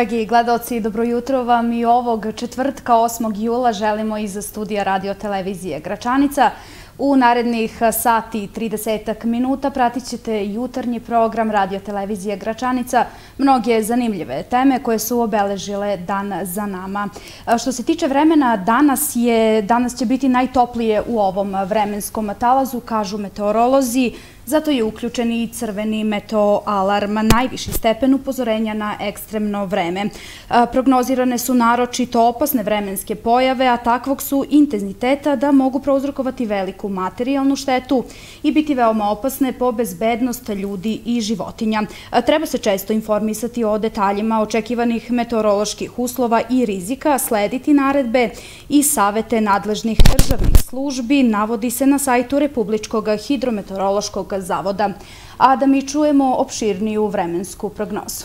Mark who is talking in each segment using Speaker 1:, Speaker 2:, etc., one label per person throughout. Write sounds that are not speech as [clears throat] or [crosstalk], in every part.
Speaker 1: Dragi gledalci, dobro jutro vam i ovog četvrtka 8. jula želimo iz studija radio televizije Gračanica. U narednih sati i 30 minuta pratit ćete jutarnji program radio televizije Gračanica, mnoge zanimljive teme koje su obeležile dan za nama. Što se tiče vremena, danas će biti najtoplije u ovom vremenskom talazu, kažu meteorolozi, Zato je uključen i crveni meteoalarm, najviši stepen upozorenja na ekstremno vreme. E, prognozirane su naročito opasne vremenske pojave, a takvog su intenziteta da mogu prouzrokovati veliku materijalnu štetu i biti veoma opasne po bezbednost ljudi i životinja. E, treba se često informisati o detaljima očekivanih meteoroloških uslova i rizika, slediti naredbe i savete nadležnih državnih službi, navodi se na sajtu Republičkog hidrometeorološkog zavoda, a da mi čujemo opširniju vremensku prognozu.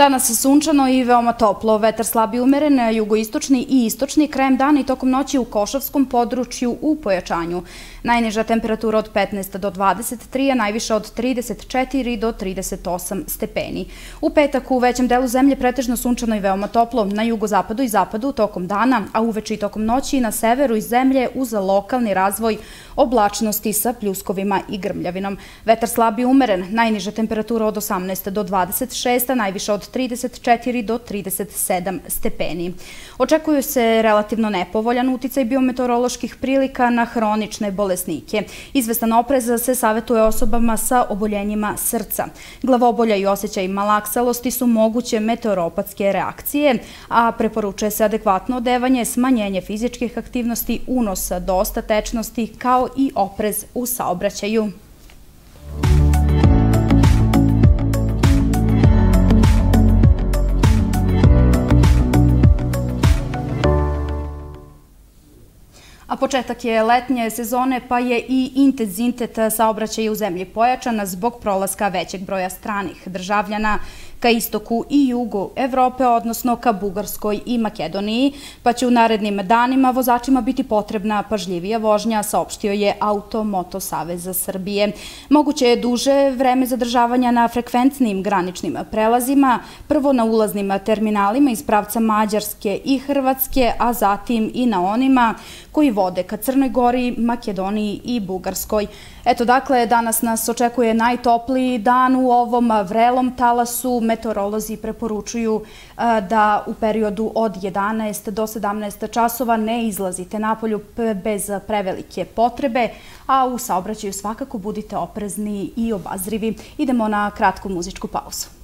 Speaker 1: Danas sunčano i veoma toplo. Vetar slabi umeren, jugoistočni i istočni krajem dana i tokom noći u Košavskom području u pojačanju. Najniža temperatura od 15 do 23, a najviša od 34 do 38 stepeni. U petak u većem delu zemlje pretežno sunčano i veoma toplo. Na jugozapadu i zapadu tokom dana, a uveče i tokom noći na severu i zemlje uz lokalni razvoj oblačnosti sa pljuskovima i grmljavinom. Vetar slab i umeren, najniža temperatura od 18 do 26, a najviša od 34 do 37 stepeni. Očekuju se relativno nepovoljan uticaj biometeoroloških prilika na hronične bolesnike. Izvestan oprez se savjetuje osobama sa oboljenjima srca. Glavobolja i osjećaj malaksalosti su moguće meteoropatske reakcije, a preporučuje se adekvatno odevanje, smanjenje fizičkih aktivnosti, unos dosta tečnosti kao i oprez u saobraćaju. A početak je letnje sezone, pa je i intenzitet saobraćaja u zemlji pojačana zbog prolaska većeg broja stranih državljana ka istoku i jugu Evrope, odnosno ka Bugarskoj i Makedoniji, pa će u narednim danima vozačima biti potrebna pažljivija vožnja, saopštio je Automoto Saveza Srbije. Moguće je duže vreme zadržavanja na frekventnim graničnim prelazima, prvo na ulaznim terminalima iz pravca Mađarske i Hrvatske, a zatim i na onima koji vode ka Crnoj Gori, Makedoniji i Bugarskoj. Eto, dakle, danas nas očekuje najtopliji dan u ovom vrelom talasu. Meteorolozi preporučuju e, da u periodu od 11 do 17 časova ne izlazite napolju bez prevelike potrebe, a u saobraćaju svakako budite oprezni i obazrivi. Idemo na kratku muzičku pauzu.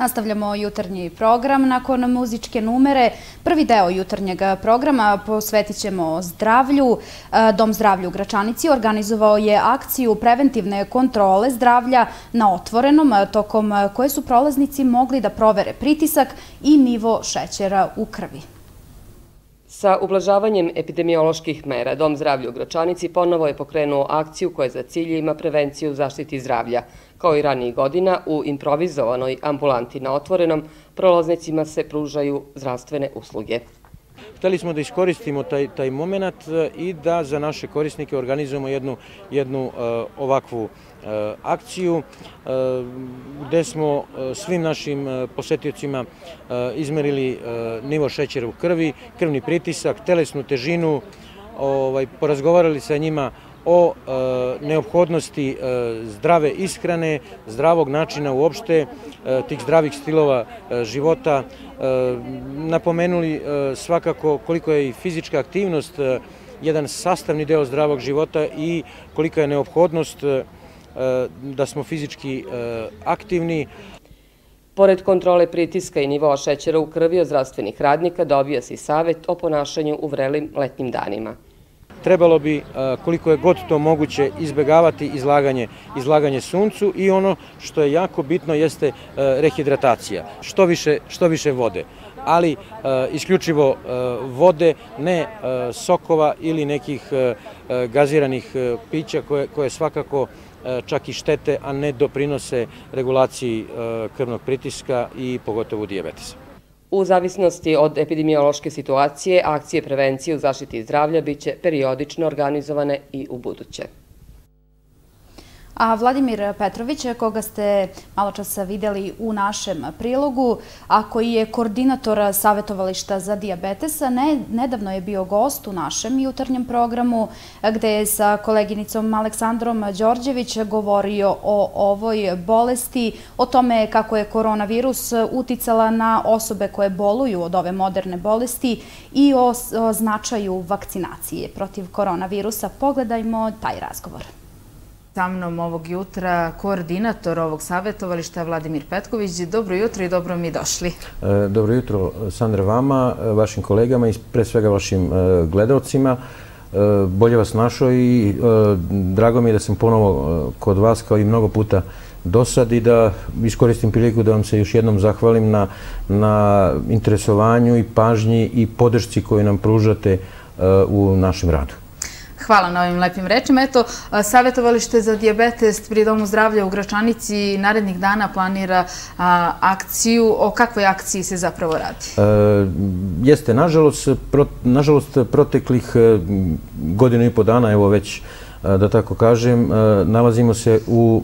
Speaker 1: Nastavljamo jutarnji program nakon muzičke numere. Prvi deo jutarnjeg programa posvetit ćemo zdravlju. E, Dom zdravlja u Gračanici organizovao je akciju preventivne kontrole zdravlja na otvorenom, e, tokom e, koje su prolaznici mogli da provere pritisak i nivo šećera u krvi.
Speaker 2: Sa ublažavanjem epidemioloških mera, Dom zdravlja u Gračanici ponovo je pokrenuo akciju koja za cilje ima prevenciju zaštiti zdravlja. Kao i ranijih godina, u improvizovanoj ambulanti na otvorenom, prolaznicima se pružaju zdravstvene usluge.
Speaker 3: Hteli smo da iskoristimo taj moment e, i da za naše korisnike organizujemo jednu jednu e, ovakvu e, akciju gde smo svim našim posetiocima izmerili nivo šećera u krvi, krvni pritisak, telesnu težinu, ovaj, porazgovarali sa njima o e, neophodnosti e, zdrave ishrane, zdravog načina uopšte, e, tih zdravih stilova e, života. E, napomenuli e, svakako koliko je i fizička aktivnost jedan sastavni deo zdravog života i kolika je neophodnost da smo fizički aktivni.
Speaker 2: Pored kontrole pritiska i nivoa šećera u krvi od zdravstvenih radnika dobija se i savjet o ponašanju u vrelim letnjim danima
Speaker 3: trebalo bi e, koliko je god to moguće izbegavati izlaganje izlaganje suncu i ono što je jako bitno jeste e, rehidratacija, što više što više vode ali e, isključivo vode, ne sokova ili nekih gaziranih pića koje koje svakako čak i štete, a ne doprinose regulaciji krvnog pritiska i pogotovo dijabetesa.
Speaker 2: U zavisnosti od epidemiološke situacije, akcije prevencije u zaštiti zdravlja biće periodično organizovane i u buduće.
Speaker 1: A Vladimir Petrović, koga ste malo časa videli u našem prilogu, a koji je koordinator Savjetovališta za diabetesa, nedavno je bio gost u našem jutarnjem programu gde je sa koleginicom Aleksandrom Đorđević govorio o ovoj bolesti, o tome kako je koronavirus uticala na osobe koje boluju od ove moderne bolesti i o značaju vakcinacije protiv koronavirusa. Pogledajmo taj razgovor. Sa mnom ovog jutra koordinator ovog savjetovališta Vladimir Petković. Dobro jutro i dobro mi došli.
Speaker 3: E, dobro jutro, Sandra, vama, e, vašim kolegama i pre svega vašim e, gledalcima. E, bolje vas našo i e, drago mi je da sam ponovo e, kod vas kao i mnogo puta do sad i da iskoristim priliku da vam se još jednom zahvalim na interesovanju i pažnji i podršci koju nam pružate u našem radu.
Speaker 1: Hvala na ovim lepim rečima. Eto, savjetovalište za diabetes pri Domu zdravlja u Gračanici narednih dana planira akciju. O kakvoj akciji se zapravo radi?
Speaker 3: E, jeste, nažalost, proteklih e, godinu i po dana, evo već e, da tako kažem, e, nalazimo se u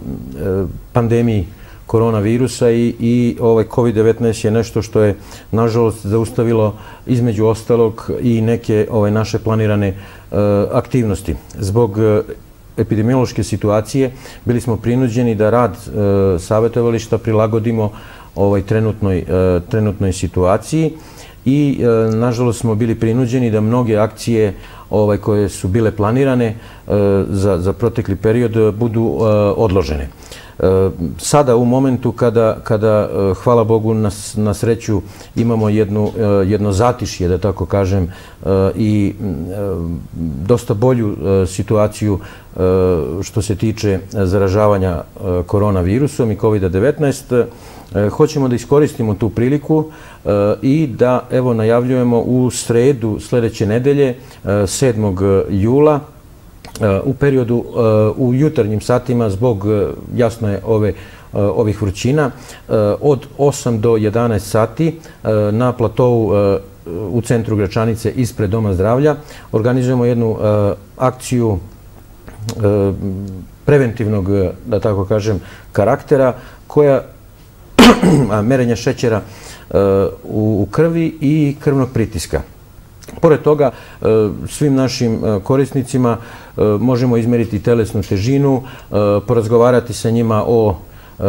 Speaker 3: pandemiji koronavirusa i ovaj COVID-19 je nešto što je, nažalost, zaustavilo između ostalog i neke ovaj, naše planirane Eh, aktivnosti. Zbog eh, epidemiološke situacije bili smo prinuđeni da rad eh, savjetovališta prilagodimo ovaj trenutnoj situaciji i nažalost smo bili prinuđeni da mnoge akcije ovaj, koje su bile planirane za protekli period budu odložene. Eh, sada u momentu kada, kada eh, hvala Bogu, na sreću imamo jednu, eh, jedno zatišje, da tako kažem, i dosta bolju situaciju što se tiče zaražavanja koronavirusom i COVID-19, hoćemo da iskoristimo tu priliku i da evo najavljujemo u sredu sljedeće nedelje, 7. jula, u periodu e, u jutarnjim satima zbog e, jasno je ove e, ovih vrućina od 8 do 11 sati na platovu u centru Gračanice ispred Doma zdravlja organizujemo jednu akciju preventivnog, da tako kažem, karaktera koja [clears throat] merenja šećera u krvi i krvnog pritiska. Pored toga, svim našim korisnicima Eh, možemo izmeriti telesnu težinu, eh, porazgovarati sa njima o eh,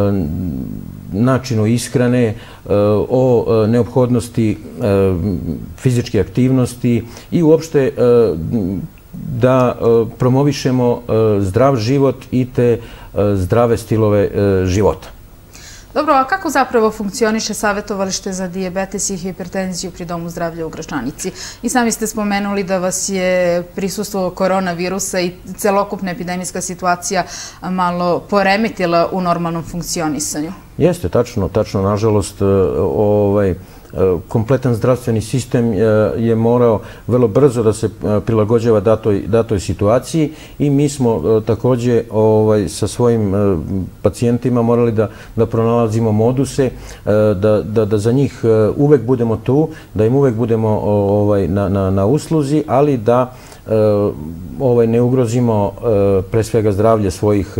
Speaker 3: načinu ishrane, o neophodnosti fizičke aktivnosti i uopšte da promovišemo zdrav život i te zdrave stilove života.
Speaker 4: Dobro, a kako zapravo funkcioniše savjetovalište za diabetes i hipertenziju pri Domu zdravlja u Gračanici? I sami ste spomenuli da vas je prisustvo koronavirusa i celokupna epidemijska situacija malo poremetila u normalnom funkcionisanju.
Speaker 3: Jeste, tačno, tačno, nažalost, e, ovaj, kompletan zdravstveni sistem e, je morao vrlo brzo da se e, prilagođava datoj situaciji i mi smo e, također ovaj, sa svojim pacijentima morali da pronalazimo moduse, da za njih uvek budemo tu, da im uvek budemo ovaj, na usluzi, ali da ovaj, ne ugrozimo pre svega zdravlje svojih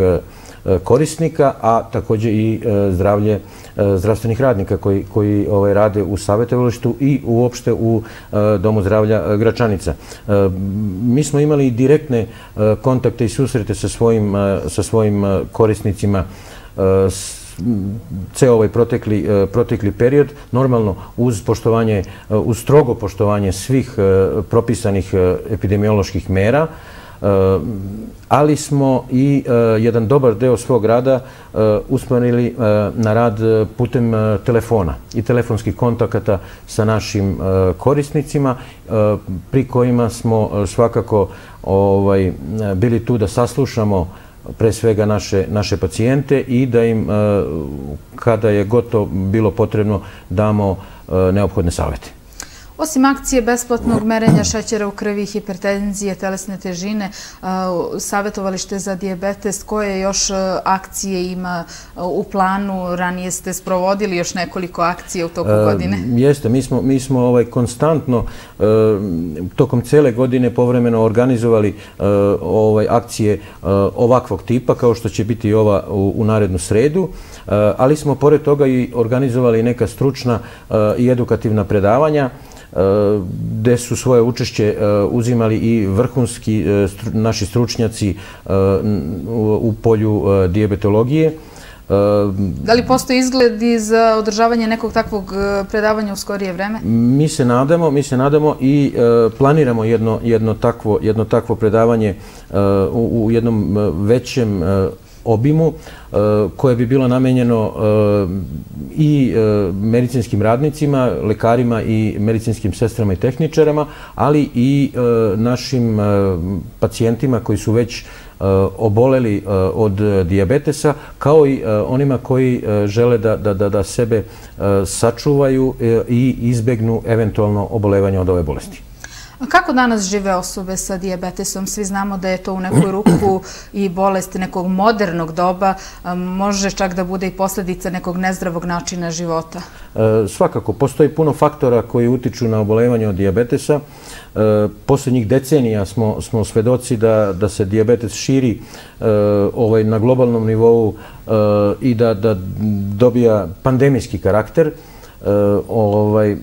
Speaker 3: korisnika, a također i zdravlje E, E, zdravstvenih radnika koji ovaj, rade u savjetovalištu i uopšte u e, Domu zdravlja e, Gračanica. Mi smo imali direktne kontakte i susrete sa svojim korisnicima ceo ovaj protekli period, normalno uz poštovanje, uz strogo poštovanje svih propisanih epidemioloških mera, Eh, ali smo i eh, jedan dobar deo svog rada eh, usmanili na rad putem telefona i telefonskih kontakata sa našim korisnicima, pri kojima smo svakako ovaj, bili tu da saslušamo pre svega naše pacijente i da im, kada je gotovo bilo potrebno, damo neophodne savete.
Speaker 4: Osim akcije besplatnog merenja šećera u krvi, hipertenzije, telesne težine, savjetovalište za diabetes, koje još akcije ima u planu? Ranije ste sprovodili još nekoliko akcije u toku godine.
Speaker 3: Jeste, mi smo ovaj, konstantno tokom cele godine povremeno organizovali ovaj, akcije ovakvog tipa, kao što će biti ova u narednu sredu, ali smo pored toga i organizovali neka stručna i edukativna predavanja, gde su svoje učešće e, uzimali i vrhunski e, naši stručnjaci e, u polju diabetologije.
Speaker 4: Da li postoji izgledi za održavanje nekog takvog predavanja u skorije vreme?
Speaker 3: Mi se nadamo, mi se nadamo i planiramo jedno takvo predavanje u jednom većem obimu e, koje bi bilo namenjeno e, i e, medicinskim radnicima, lekarima i medicinskim sestrama i tehničarama, ali i našim pacijentima koji su već oboleli od diabetesa, kao i onima koji žele da, da, da sebe sačuvaju i izbegnu eventualno obolevanje od ove bolesti.
Speaker 4: Kako danas žive osobe sa diabetesom? Svi znamo da je to u nekoj ruku i bolest nekog modernog doba. Može čak da bude i posljedica nekog nezdravog načina života?
Speaker 3: E, svakako. Postoji puno faktora koji utiču na obolevanje od diabetesa. E, posljednjih decenija smo svedoci da se diabetes širi e, ovaj, na globalnom nivou e, i da dobija pandemijski karakter. E, ovaj,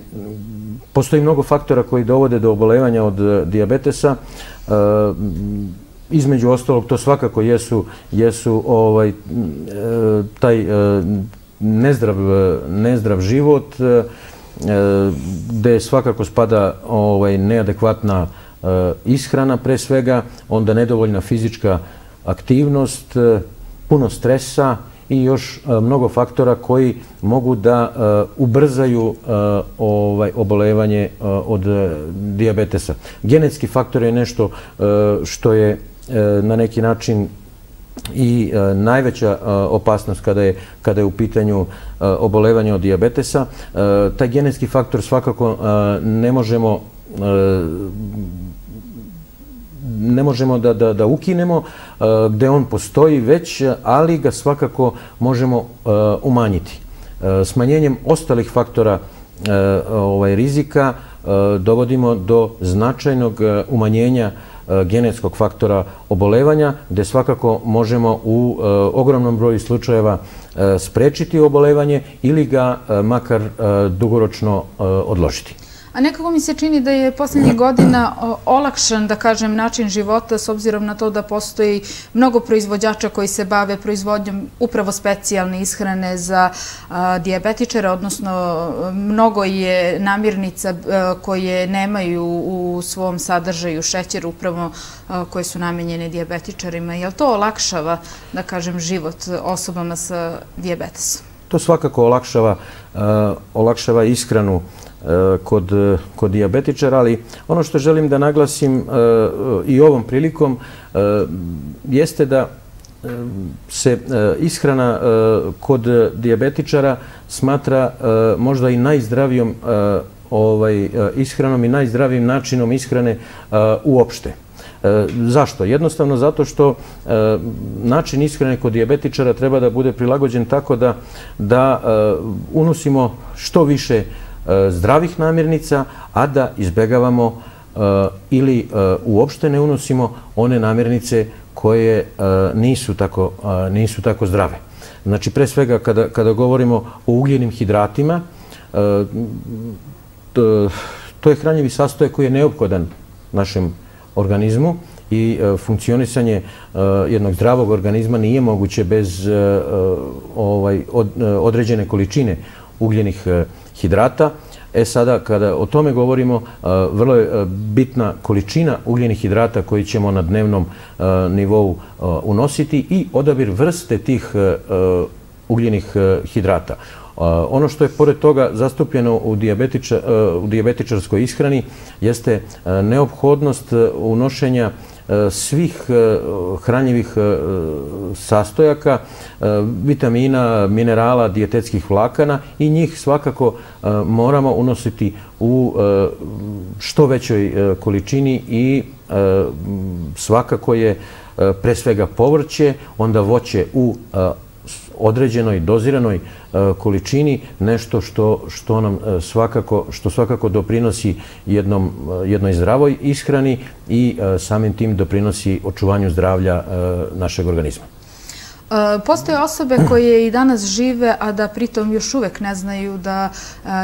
Speaker 3: Postoji mnogo faktora koji dovode do obolevanja od e, diabetesa. E, između ostalog, to svakako jesu ovaj, e, taj nezdrav život, gde svakako spada ovaj, neadekvatna ishrana pre svega, onda nedovoljna fizička aktivnost, puno stresa, i još e, mnogo faktora koji mogu da e, ubrzaju e, ovaj, obolevanje od diabetesa. Genetski faktor je nešto što je na neki način i najveća opasnost kada je u pitanju obolevanja od diabetesa. Taj genetski faktor svakako ne možemo ne možemo da da, da ukinemo uh, gde on postoji već, ali ga svakako možemo uh, umanjiti. E, smanjenjem ostalih faktora ovaj, rizika dovodimo do značajnog umanjenja genetskog faktora obolevanja, gde svakako možemo u ogromnom broju slučajeva sprečiti obolevanje ili ga makar dugoročno odložiti.
Speaker 4: A nekako mi se čini da je posljednjih godina olakšan, da kažem, način života s obzirom na to da postoji mnogo proizvođača koji se bave proizvodnjom upravo specijalne ishrane za diabetičara, odnosno mnogo je namirnica koje nemaju u svom sadržaju šećer upravo koje su namenjene diabetičarima. Je li to olakšava, da kažem, život osobama sa diabetesom?
Speaker 3: To svakako olakšava ishranu Eh, kod eh, kod diabetičara, ali ono što želim da naglasim eh, i ovom prilikom jeste da se ishrana kod diabetičara smatra možda i najzdravijom ovaj, ishranom i najzdravijim načinom ishrane uopšte. E, zašto? Jednostavno zato što e, način ishrane kod diabetičara treba da bude prilagođen tako da e, unosimo što više Eh, zdravih namirnica, a da izbegavamo eh, ili eh, uopšte ne unosimo one namirnice koje nisu tako zdrave. Znači, pre svega, kada govorimo o ugljenim hidratima, to je hranjivi sastojak koji je neophodan našem organizmu i funkcionisanje jednog zdravog organizma nije moguće bez ovaj, određene količine ugljenih hidrata hidrata. E sada, kada o tome govorimo, e, vrlo je e, bitna količina ugljenih hidrata koji ćemo na dnevnom e, nivou unositi i odabir vrste tih ugljenih hidrata. Ono što je pored toga zastupljeno u diabetičarskoj ishrani jeste neophodnost unošenja svih e, hranjivih e, sastojaka, e, vitamina, minerala, dijetetskih vlakana i njih svakako moramo unositi u što većoj količini i svakako je pre svega povrće, onda voće u određenoj, doziranoj e, količini nešto što nam e, svakako, što svakako doprinosi jednom, e, jednoj zdravoj ishrani i samim tim doprinosi očuvanju zdravlja našeg organizma.
Speaker 4: Postoje osobe koje i danas žive, a da pritom još uvek ne znaju da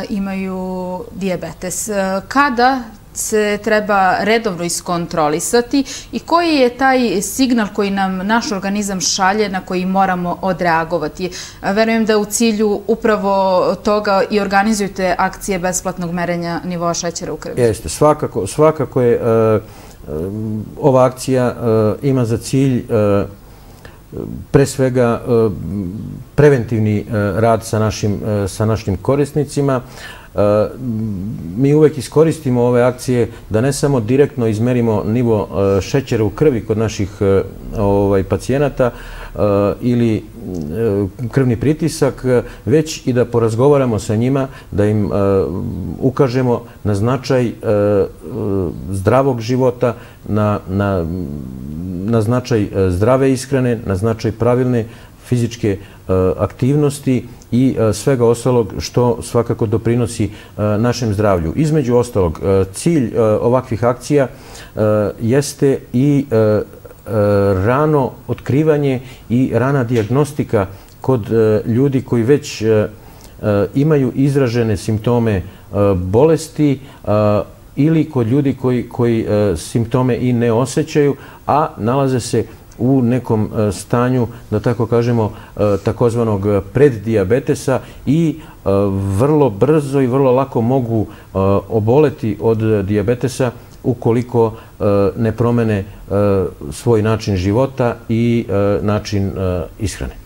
Speaker 4: imaju diabetes. Kada se treba redovno iskontrolisati i koji je taj signal koji nam naš organizam šalje na koji moramo odreagovati. Verujem da u cilju upravo toga i organizujete akcije besplatnog merenja nivoa šećera u krvi.
Speaker 3: Jeste, svakako je e, e, ova akcija e, ima za cilj e, pre svega e, preventivni rad sa našim korisnicima, E, mi uvek iskoristimo ove akcije da ne samo direktno izmerimo nivo e, šećera u krvi kod naših e, ovaj, pacijenata ili krvni pritisak, već i da porazgovaramo sa njima, da im ukažemo na značaj zdravog života, na značaj zdrave ishrane, na značaj pravilne fizičke aktivnosti i e, svega ostalog što svakako doprinosi e, našem zdravlju. Između ostalog, e, cilj ovakvih akcija jeste i rano otkrivanje i rana diagnostika kod ljudi koji već imaju izražene simptome bolesti ili kod ljudi koji simptome i ne osjećaju, a nalaze se u u nekom e, stanju, da tako kažemo, e, takozvanog preddiabetesa i e, vrlo brzo i vrlo lako mogu oboleti od diabetesa ukoliko ne promene svoj način života i način ishrane.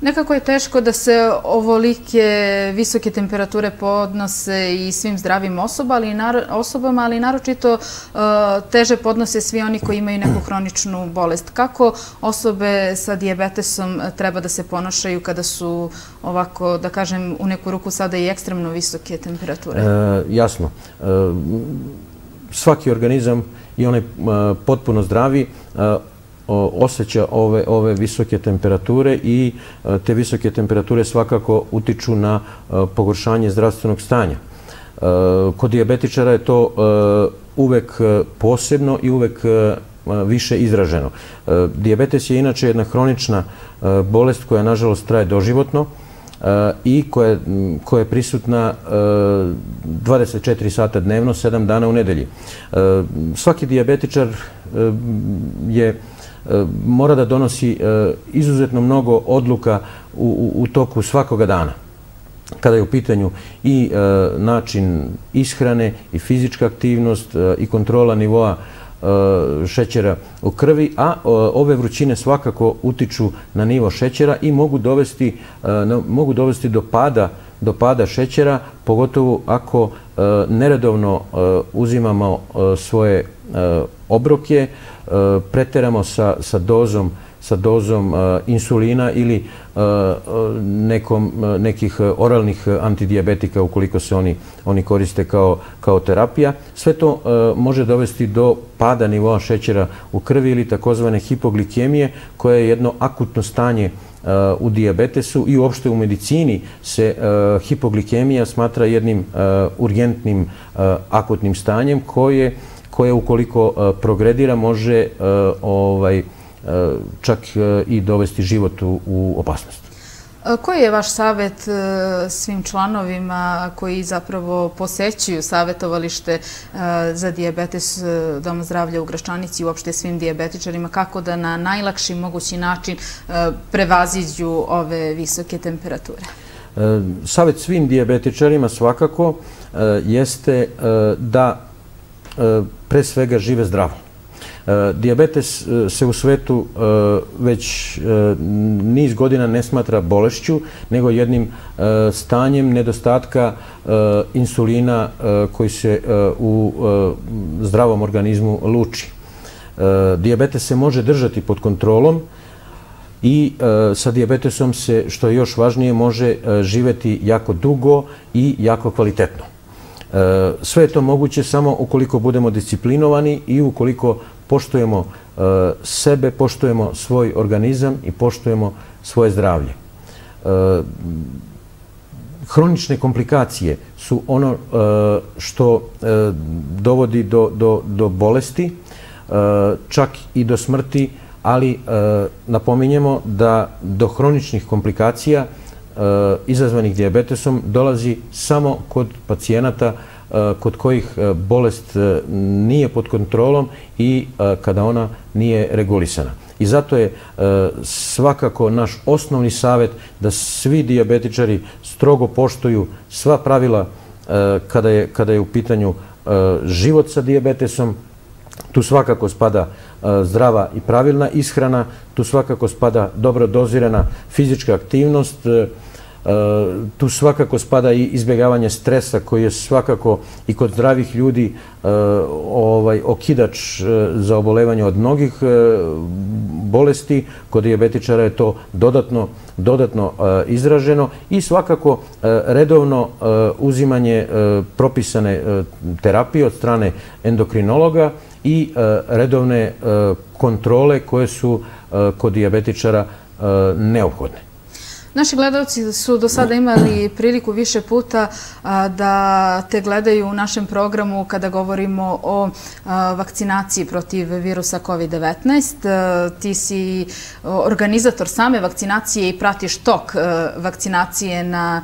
Speaker 4: Nekako je teško da se ovolike visoke temperature podnose i svim zdravim osobama, ali naročito uh, teže podnose svi oni koji imaju neku hroničnu bolest. Kako osobe sa diabetesom treba da se ponošaju kada su ovako, da kažem, u neku ruku sada i ekstremno visoke temperature?
Speaker 3: E, jasno. E, svaki organizam i onaj e, potpuno zdravi e, osjeća ove visoke temperature i e, te visoke temperature svakako utiču na e, pogoršanje zdravstvenog stanja. E, kod diabetičara je to uvek posebno i uvek više izraženo. Diabetes je inače jedna hronična bolest koja nažalost traje doživotno i koja je prisutna 24 sata dnevno, 7 dana u nedelji. Svaki diabetičar je Eh, mora da donosi eh, izuzetno mnogo odluka u toku svakoga dana. Kada je u pitanju i eh, način ishrane i fizička aktivnost i kontrola nivoa šećera u krvi, a ove vrućine svakako utiču na nivo šećera i mogu dovesti, mogu dovesti do pada do pada šećera, pogotovo ako neredovno uzimamo svoje obroke, E, preteramo sa, sa dozom sa dozom e, insulina ili e, nekom, nekih oralnih antidiabetika ukoliko se oni, oni koriste kao, kao terapija. Sve to može dovesti do pada nivoa šećera u krvi ili takozvane hipoglikemije koja je jedno akutno stanje u diabetesu i uopšte u medicini se hipoglikemija smatra jednim urgentnim akutnim stanjem koje koje ukoliko progredira može ovaj, čak i dovesti život u opasnost.
Speaker 4: Koji je vaš savjet svim članovima koji zapravo posećuju savjetovalište za diabetes Doma zdravlja u Gračanici i uopšte svim diabetičarima kako da na najlakši mogući način prevaziđu ove visoke temperature?
Speaker 3: Savjet svim diabetičarima svakako jeste da E, pre svega žive zdravo. E, diabetes e, se u svetu već niz godina ne smatra bolešću, nego jednim stanjem nedostatka insulina koji se u zdravom organizmu luči. Diabetes se može držati pod kontrolom i sa diabetesom se, što je još važnije, može živeti jako dugo i jako kvalitetno. E, sve je to moguće samo ukoliko budemo disciplinovani i ukoliko poštujemo e, sebe, poštujemo svoj organizam i poštujemo svoje zdravlje. E, hronične komplikacije su ono što dovodi do bolesti, čak i do smrti, ali napominjemo da do hroničnih komplikacija Eh, izazvanih diabetesom dolazi samo kod pacijenata eh, kod kojih eh, bolest nije pod kontrolom i kada ona nije regulisana. I zato je svakako naš osnovni savjet da svi diabetičari strogo poštuju sva pravila kada je u pitanju život sa diabetesom. Tu svakako spada zdrava i pravilna ishrana, tu svakako spada dobro dozirana fizička aktivnost, E, tu svakako spada i izbjegavanje stresa koji je svakako i kod zdravih ljudi e, ovaj, okidač e, za obolevanje od mnogih bolesti. Kod diabetičara je to dodatno dodatno izraženo i svakako redovno uzimanje propisane terapije od strane endokrinologa i redovne kontrole koje su kod diabetičara neophodne.
Speaker 4: Naši gledalci su do sada imali priliku više puta da te gledaju u našem programu kada govorimo o vakcinaciji protiv virusa COVID-19. Ti si organizator same vakcinacije i pratiš tok vakcinacije na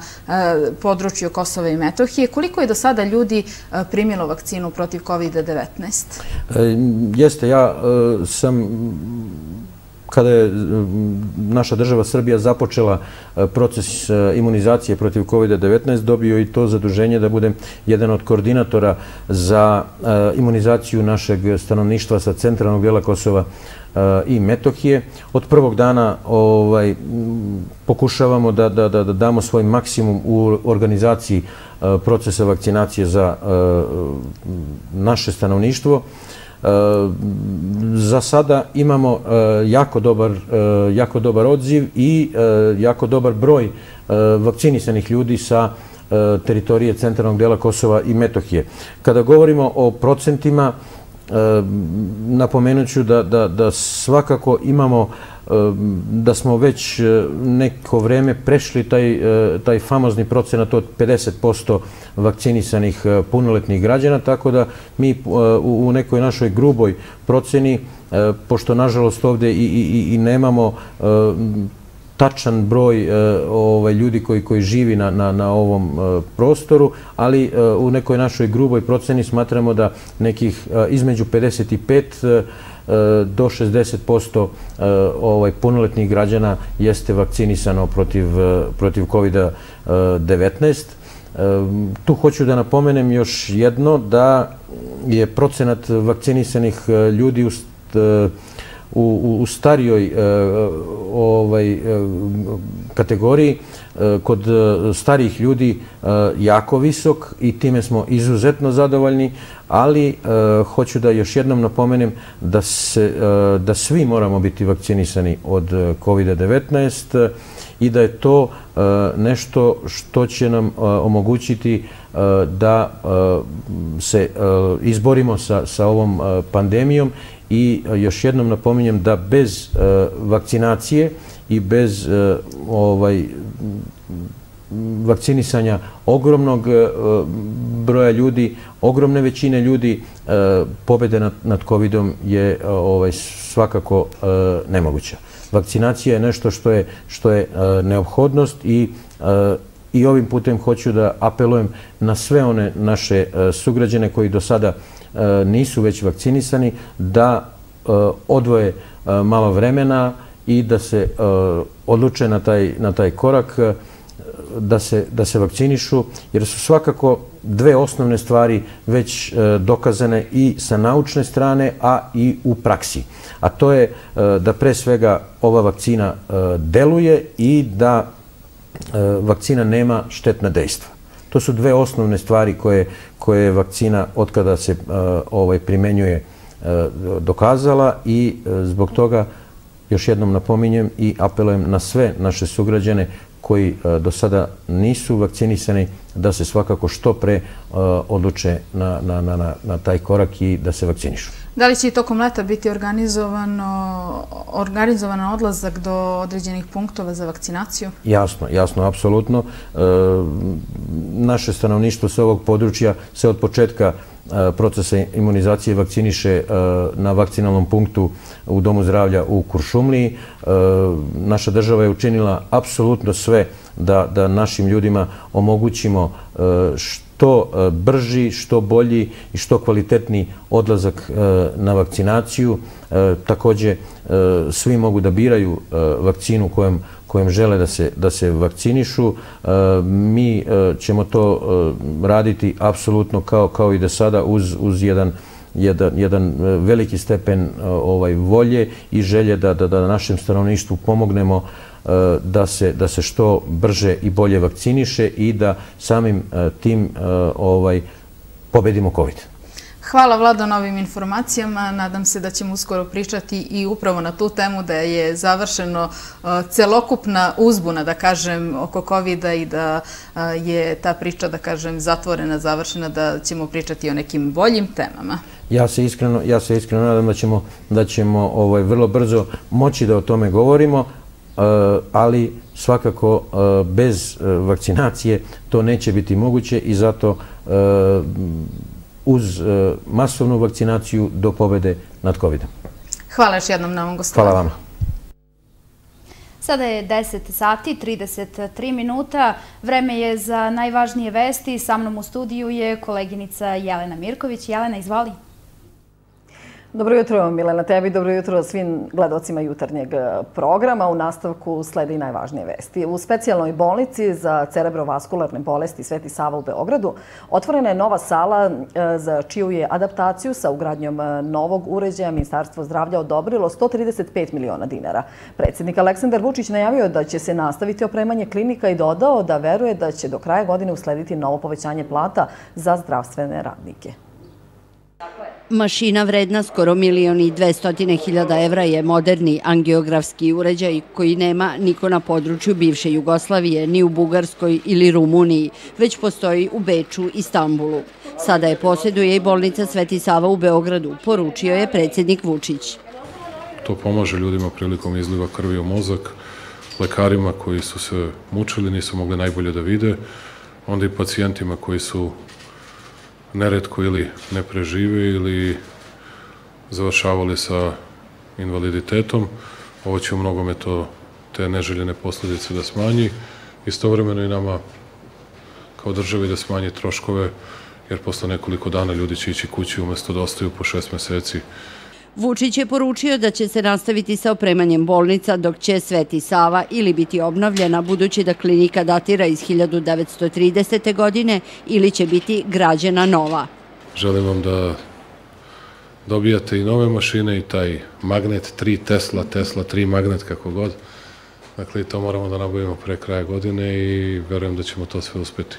Speaker 4: području Kosova i Metohije. Koliko je do sada ljudi primilo vakcinu protiv COVID-19?
Speaker 3: E, jeste, ja e, sam kada je mm, naša država Srbija započela e, proces e, imunizacije protiv COVID-19, dobio i to zaduženje da bude jedan od koordinatora za e, imunizaciju našeg stanovništva sa centralnog dijela Kosova i Metohije. Od prvog dana ovaj, pokušavamo da damo svoj maksimum u organizaciji procesa vakcinacije za naše stanovništvo. Eh, za sada imamo eh, jako dobar, eh, jako dobar odziv i jako dobar broj vakcinisanih ljudi sa teritorije centralnog dela Kosova i Metohije. Kada govorimo o procentima, napomenut ću da, da, da svakako imamo da smo već e, neko vreme prešli taj, e, taj famozni procenat od 50% vakcinisanih e, punoletnih građana, tako da mi u nekoj našoj gruboj proceni, pošto nažalost ovde i, i, i nemamo tačan broj ovaj, ljudi koji, koji živi na, na, na ovom prostoru, ali u nekoj našoj gruboj proceni smatramo da nekih između 55 E, do 60% e, ovaj, punoletnih građana jeste vakcinisano protiv, e, protiv COVID-19. Tu hoću da napomenem još jedno da je procenat vakcinisanih ljudi u u, u starijoj e, ovaj, e, kategoriji e, kod e, starih ljudi e, jako visok i time smo izuzetno zadovoljni, ali e, hoću da još jednom napomenem da, se, da svi moramo biti vakcinisani od COVID-19 i da je to nešto što će nam omogućiti da se izborimo sa, sa ovom pandemijom i e, još jednom napominjem da bez e, vakcinacije i bez e, ovaj vakcinisanja ogromnog broja ljudi, ogromne većine ljudi, pobjede nad, nad COVID-om je ovaj, svakako nemoguća. Vakcinacija je nešto što je, što je neophodnost i i ovim putem hoću da apelujem na sve one naše sugrađene koji do sada E, nisu već vakcinisani, da e, odvoje e, malo vremena i da se odluče na taj, na taj korak da se, da se vakcinišu, jer su svakako dve osnovne stvari već dokazane i sa naučne strane, a i u praksi. A to je da pre svega ova vakcina deluje i da vakcina nema štetna dejstva. To su dve osnovne stvari koje, koje je vakcina otkada se e, ovaj, primenjuje e, dokazala i e, zbog toga još jednom napominjem i apelujem na sve naše sugrađane koji do sada nisu vakcinisani da se svakako što pre odluče na, na, na, na taj korak i da se vakcinišu.
Speaker 4: Da li će i tokom leta biti organizovan odlazak do određenih punktova za vakcinaciju?
Speaker 3: Jasno, jasno, apsolutno. E, naše stanovništvo s ovog područja se od početka e, E, procesa imunizacije vakciniše e, na vakcinalnom punktu u Domu zdravlja u Kuršumliji. E, naša država je učinila apsolutno sve da našim ljudima omogućimo što brži, što bolji i što kvalitetni odlazak na vakcinaciju. Također, svi mogu da biraju vakcinu kojem kojem žele da se, da se vakcinišu. E, mi e, ćemo to e, raditi apsolutno kao, kao i da sada uz, uz jedan jedan, jedan veliki stepen ovaj volje i želje da, da, da našem stanovništvu pomognemo da se, da se što brže i bolje vakciniše i da samim tim ovaj, pobedimo COVID.
Speaker 4: Hvala Vlado na ovim informacijama. Nadam se da ćemo uskoro pričati i upravo na tu temu da je završeno e, celokupna uzbuna, da kažem, oko COVID-a i da e, je ta priča, da kažem, zatvorena, završena, da ćemo pričati o nekim boljim temama.
Speaker 3: Ja se iskreno, ja se iskreno nadam da ćemo, da ćemo ovaj, vrlo brzo moći da o tome govorimo, e, ali svakako bez vakcinacije to neće biti moguće i zato uz masovnu vakcinaciju do pobede nad COVID-om.
Speaker 4: Hvala još jednom na ovom gostovanju.
Speaker 3: Hvala vama.
Speaker 1: Sada je 10 sati, 33 minuta. Vreme je za najvažnije vesti. Sa mnom u studiju je koleginica Jelena Mirković. Jelena, izvoli.
Speaker 5: Dobro jutro, Milena, tebi. Dobro jutro svim gledocima jutarnjeg e, programa. U nastavku sledi najvažnije vesti. U specijalnoj bolnici za cerebrovaskularne bolesti Sveti Sava u Beogradu otvorena je nova sala e, za čiju je adaptaciju sa ugradnjom e, novog uređaja Ministarstvo zdravlja odobrilo 135 miliona dinara. Predsjednik Aleksandar Vučić najavio da će se nastaviti opremanje klinika i dodao da veruje da će do kraja godine uslediti novo povećanje plata za zdravstvene radnike. Tako je.
Speaker 6: Mašina vredna skoro milijon i dvestotine hiljada evra je moderni angiografski uređaj koji nema niko na području bivše Jugoslavije, ni u Bugarskoj ili Rumuniji, već postoji u Beču i Stambulu. Sada je posjeduje i bolnica Sveti Sava u Beogradu, poručio je predsjednik Vučić.
Speaker 7: To pomaže ljudima prilikom izliva krvi u mozak, lekarima koji su se mučili, nisu mogli najbolje da vide, onda i pacijentima koji su neretko ili ne prežive ili završavali sa invaliditetom. Ovo će u mnogome to te neželjene posljedice da smanji. Istovremeno i nama kao državi da smanji troškove, jer posle nekoliko dana ljudi će ići kući umjesto da ostaju po šest meseci
Speaker 6: Vučić je poručio da će se nastaviti sa opremanjem bolnica dok će Sveti Sava ili biti obnovljena budući da klinika datira iz 1930. godine ili će biti građena nova.
Speaker 7: Želim vam da dobijate i nove mašine i taj magnet 3 Tesla, Tesla 3 magnet kako god. Dakle, to moramo da nabavimo pre kraja godine i verujem da ćemo to sve uspeti.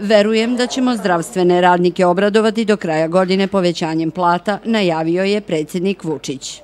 Speaker 6: Verujem da ćemo zdravstvene radnike obradovati do kraja godine povećanjem plata, najavio je predsjednik Vučić.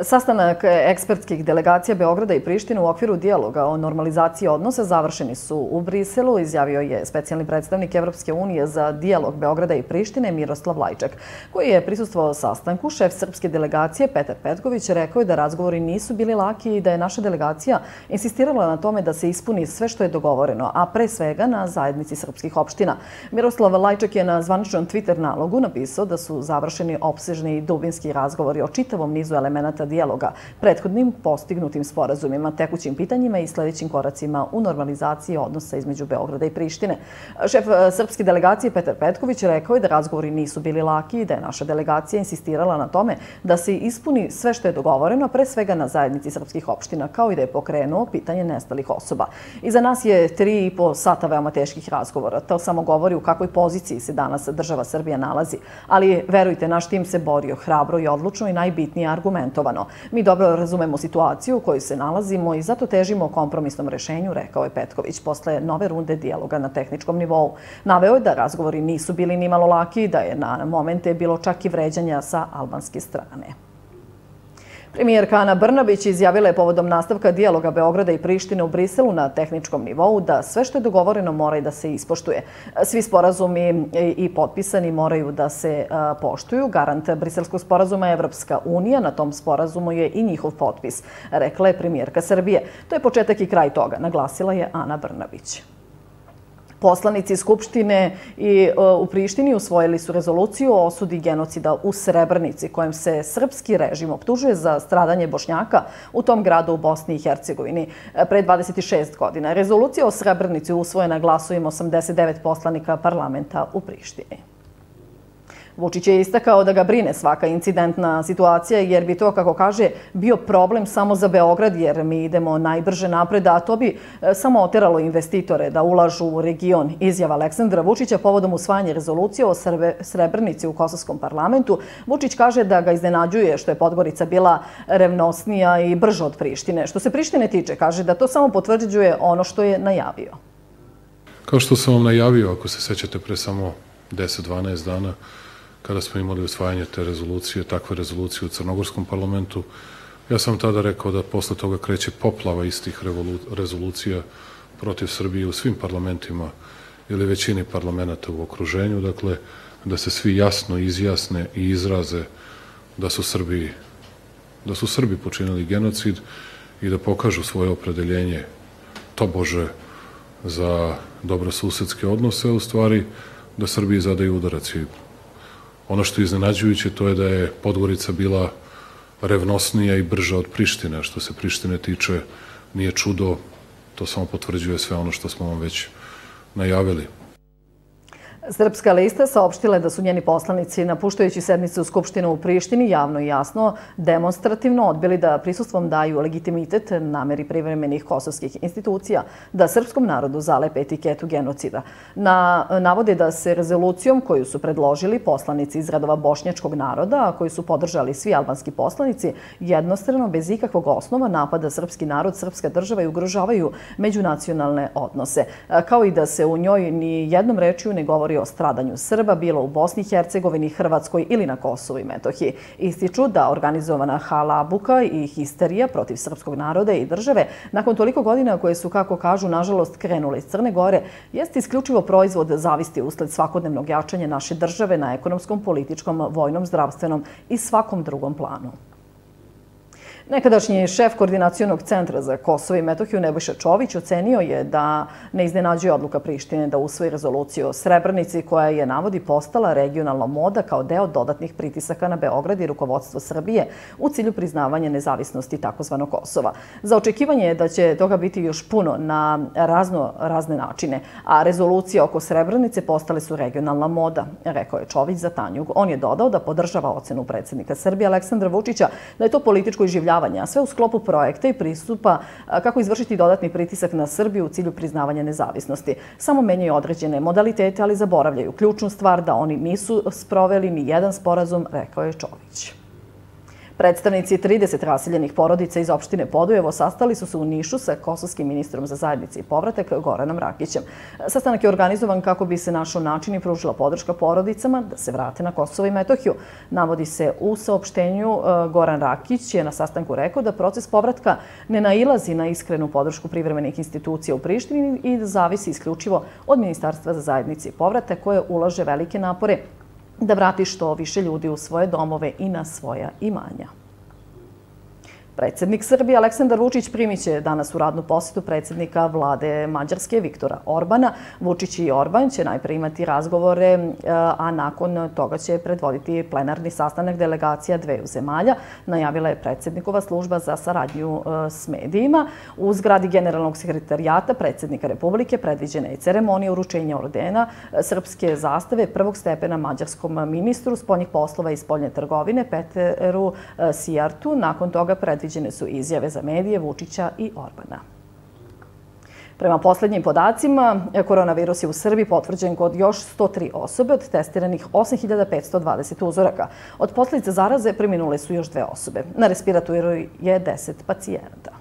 Speaker 5: Sastanak ekspertskih delegacija Beograda i Prištine u okviru dijaloga o normalizaciji odnosa završeni su u Briselu, izjavio je specijalni predstavnik Evropske unije za dijalog Beograda i Prištine Miroslav Lajčak, koji je prisustvovao sastanku. Šef srpske delegacije Petar Petković rekao je da razgovori nisu bili laki i da je naša delegacija insistirala na tome da se ispuni sve što je dogovoreno, a pre svega na zajednici srpskih opština. Miroslav Lajčak je na zvaničnom Twitter nalogu napisao da su završeni opsežni i dubinski razgovori o čitavom nizu elemenata dijaloga, prethodnim postignutim sporazumima, tekućim pitanjima i sljedećim koracima u normalizaciji odnosa između Beograda i Prištine. Šef e, srpske delegacije Petar Petković rekao je da razgovori nisu bili laki i da je naša delegacija insistirala na tome da se ispuni sve što je dogovoreno, pre svega na zajednici srpskih opština, kao i da je pokrenuo pitanje nestalih osoba. Iza nas je tri i po sata veoma teških razgovora. To samo govori u kakvoj poziciji se danas država Srbija nalazi. Ali, verujte, naš tim se borio hrabro i odlučno i najbitnije argumentovan komplikovano. Mi dobro razumemo situaciju u kojoj se nalazimo i zato težimo kompromisnom rešenju, rekao je Petković posle nove runde dijaloga na tehničkom nivou. Naveo je da razgovori nisu bili ni malo laki, da je na momente bilo čak i vređanja sa albanske strane. Premijerka Ana Brnabić izjavila je povodom nastavka dijaloga Beograda i Prištine u Briselu na tehničkom nivou da sve što je dogovoreno mora i da se ispoštuje. Svi sporazumi i potpisani moraju da se poštuju. Garant briselskog sporazuma je Evropska unija. Na tom sporazumu je i njihov potpis, rekla je premijerka Srbije. To je početak i kraj toga, naglasila je Ana Brnabić. Poslanici Skupštine i e, u Prištini usvojili su rezoluciju o osudi genocida u Srebrnici, kojem se srpski režim optužuje za stradanje Bošnjaka u tom gradu u Bosni i Hercegovini e, pre 26 godina. Rezolucija o Srebrnici usvojena glasovima 89 poslanika parlamenta u Prištini. Vučić je istakao da ga brine svaka incidentna situacija jer bi to, kako kaže, bio problem samo za Beograd jer mi idemo najbrže napred, a to bi e, samo oteralo investitore da ulažu u region izjava Aleksandra Vučića povodom usvajanja rezolucije o Srebrnici u Kosovskom parlamentu. Vučić kaže da ga iznenađuje što je Podgorica bila revnosnija i brža od Prištine. Što se Prištine tiče, kaže da to samo potvrđuje ono što je najavio.
Speaker 7: Kao što sam vam najavio, ako se sećate pre samo 10-12 dana, kada smo imali usvajanje te rezolucije, takve rezolucije u Crnogorskom parlamentu, ja sam tada rekao da posle toga kreće poplava istih rezolucija protiv Srbije u svim parlamentima ili većini parlamenta u okruženju, dakle, da se svi jasno izjasne i izraze da su Srbi, da su Srbi počinili genocid i da pokažu svoje opredeljenje tobože za dobrosusedske odnose, u stvari da Srbiji zadaju udarac i Ono što je iznenađujuće to je da je Podgorica bila revnosnija i brža od Prištine. Što se Prištine tiče, nije čudo, to samo potvrđuje sve ono što smo vam već najavili.
Speaker 5: Srpska lista saopštila je da su njeni poslanici napuštajući sednicu u Skupštinu u Prištini javno i jasno demonstrativno odbili da prisustvom daju legitimitet nameri privremenih kosovskih institucija da srpskom narodu zalepe etiketu genocida. Na, navode da se rezolucijom koju su predložili poslanici iz radova bošnjačkog naroda, a koji su podržali svi albanski poslanici, jednostrano bez ikakvog osnova napada srpski narod, srpska država i ugrožavaju međunacionalne odnose. Kao i da se u njoj ni jednom rečju ne govori govori o stradanju Srba, bilo u Bosni i Hercegovini, Hrvatskoj ili na Kosovu i Metohiji. Ističu da organizovana halabuka i histerija protiv srpskog naroda i države, nakon toliko godina koje su, kako kažu, nažalost krenule iz Crne Gore, jeste isključivo proizvod zavisti usled svakodnevnog jačanja naše države na ekonomskom, političkom, vojnom, zdravstvenom i svakom drugom planu. Nekadašnji šef Koordinacijonog centra za Kosovo i Metohiju Nebojša Čović ocenio je da ne iznenađuje odluka Prištine da usvoji rezoluciju o Srebrnici koja je navodi postala regionalna moda kao deo dodatnih pritisaka na Beograd i rukovodstvo Srbije u cilju priznavanja nezavisnosti takozvanog Kosova. Za očekivanje je da će toga biti još puno na razno razne načine, a rezolucije oko Srebrnice postale su regionalna moda, rekao je Čović za Tanjug. On je dodao da podržava ocenu predsjednika Srbije Aleksandra Vučića da je to političko iživljavanje, priznavanja, sve u sklopu projekta i pristupa kako izvršiti dodatni pritisak na Srbiju u cilju priznavanja nezavisnosti. Samo menjaju određene modalitete, ali zaboravljaju ključnu stvar da oni nisu sproveli ni jedan sporazum, rekao je Čović. Predstavnici 30 raseljenih porodica iz opštine Podujevo sastali su se u Nišu sa kosovskim ministrom za zajednice i povratak Goranom Rakićem. Sastanak je organizovan kako bi se našo način i pružila podrška porodicama da se vrate na Kosovo i Metohiju. Navodi se u saopštenju e, Goran Rakić je na sastanku rekao da proces povratka ne nailazi na iskrenu podršku privremenih institucija u Prištini i da zavisi isključivo od Ministarstva za zajednice i povratak koje ulaže velike napore da vrati što više ljudi u svoje domove i na svoja imanja. Predsjednik Srbije Aleksandar Vučić primit će danas u radnu posjetu predsjednika vlade Mađarske Viktora Orbana. Vučić i Orban će najprej imati razgovore, e, a nakon toga će predvoditi plenarni sastanak delegacija dveju zemalja. Najavila je predsjednikova služba za saradnju e, s medijima. U zgradi generalnog sekretarijata predsjednika Republike predviđena je ceremonija uručenja ordena e, srpske zastave prvog stepena mađarskom ministru spoljnih poslova i spoljne trgovine Peteru Sijartu. Nakon toga predviđena predviđene su izjave za medije Vučića i Orbana. Prema posljednjim podacima, koronavirus je u Srbiji potvrđen kod još 103 osobe od testiranih 8520 uzoraka. Od posljedice zaraze preminule su još dve osobe. Na respiratoru je 10 pacijenta.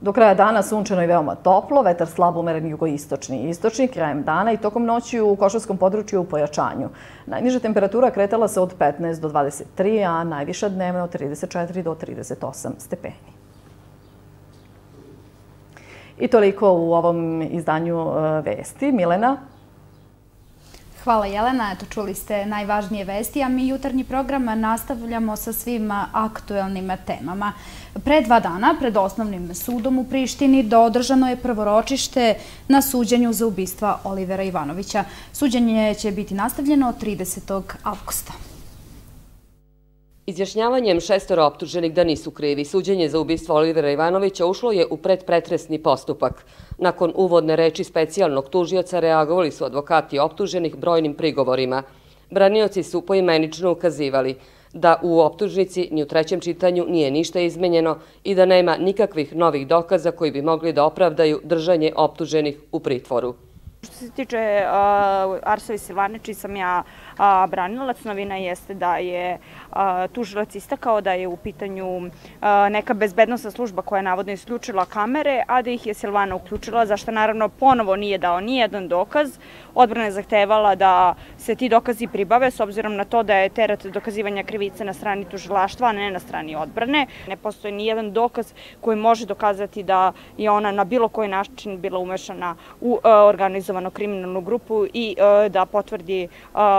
Speaker 5: Do kraja dana sunčano i veoma toplo, vetar slab umeren jugoistočni i istočni krajem dana i tokom noći u Košarskom području u pojačanju. Najniža temperatura kretala se od 15 do 23, a najviša dnevna od 34 do 38 stepeni. I toliko u ovom izdanju e, vesti. Milena?
Speaker 1: Hvala Jelena, eto čuli ste najvažnije vesti, a mi jutarnji program nastavljamo sa svim aktuelnim temama. Pre dva dana, pred osnovnim sudom u Prištini, dodržano je prvoročište na suđenju za ubistva Olivera Ivanovića. Suđenje će biti nastavljeno 30. augusta.
Speaker 2: Izjašnjavanjem šestoro optuženih da nisu krivi, suđenje za ubistvo Olivera Ivanovića ušlo je u predpretresni postupak. Nakon uvodne reči specijalnog tužioca reagovali su advokati optuženih brojnim prigovorima. Branioci su poimenično ukazivali da u optužnici ni u trećem čitanju nije ništa izmenjeno i da nema nikakvih novih dokaza koji bi mogli da opravdaju držanje optuženih u pritvoru.
Speaker 8: Što se tiče Arsovi Silvaneči, sam ja branilac. Novina jeste da je tužilac istakao da je u pitanju neka bezbednostna služba koja je navodno isključila kamere, a da ih je Silvana uključila, zašto naravno ponovo nije dao nijedan dokaz. Odbrana je zahtevala da se ti dokazi pribave, s obzirom na to da je terat dokazivanja krivice na strani tužilaštva, a ne na strani odbrane. Ne postoji nijedan dokaz koji može dokazati da je ona na bilo koji način bila umešana u organizovanu kriminalnu grupu i da potvrdi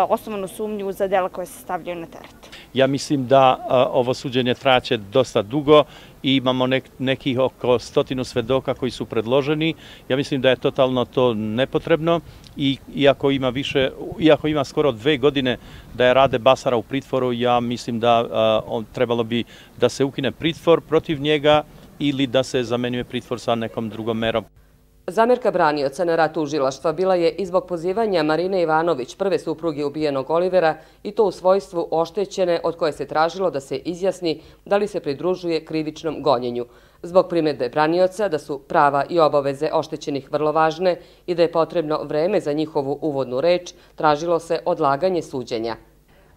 Speaker 8: osnovno osnovanu sumnju za dela koje se stavljaju na teret.
Speaker 9: Ja mislim da ovo suđenje traće dosta dugo i imamo nekih oko stotinu svedoka koji su predloženi. Ja mislim da je totalno to nepotrebno i iako ima više, iako ima skoro dve godine da je rade Basara u pritvoru, ja mislim da on trebalo bi da se ukine pritvor protiv njega ili da se zamenjuje pritvor sa nekom drugom merom.
Speaker 2: Zamerka branioca na ratu užilaštva bila je zbog pozivanja Marine Ivanović, prve supruge ubijenog Olivera, i to u svojstvu oštećene od koje se tražilo da se izjasni da li se pridružuje krivičnom gonjenju. Zbog primjedbe branioca da su prava i obaveze oštećenih vrlo važne i da je potrebno vreme za njihovu uvodnu reč, tražilo se odlaganje suđenja.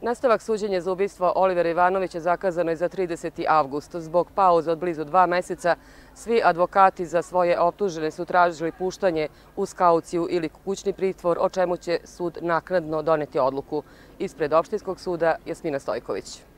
Speaker 2: Nastavak suđenja za ubistvo Olivera Ivanovića zakazano je za 30. avgust. Zbog pauze od blizu dva meseca, svi advokati za svoje optužene su tražili puštanje u skauciju ili kućni pritvor, o čemu će sud naknadno doneti odluku. Ispred opštinskog suda Jasmina Stojković.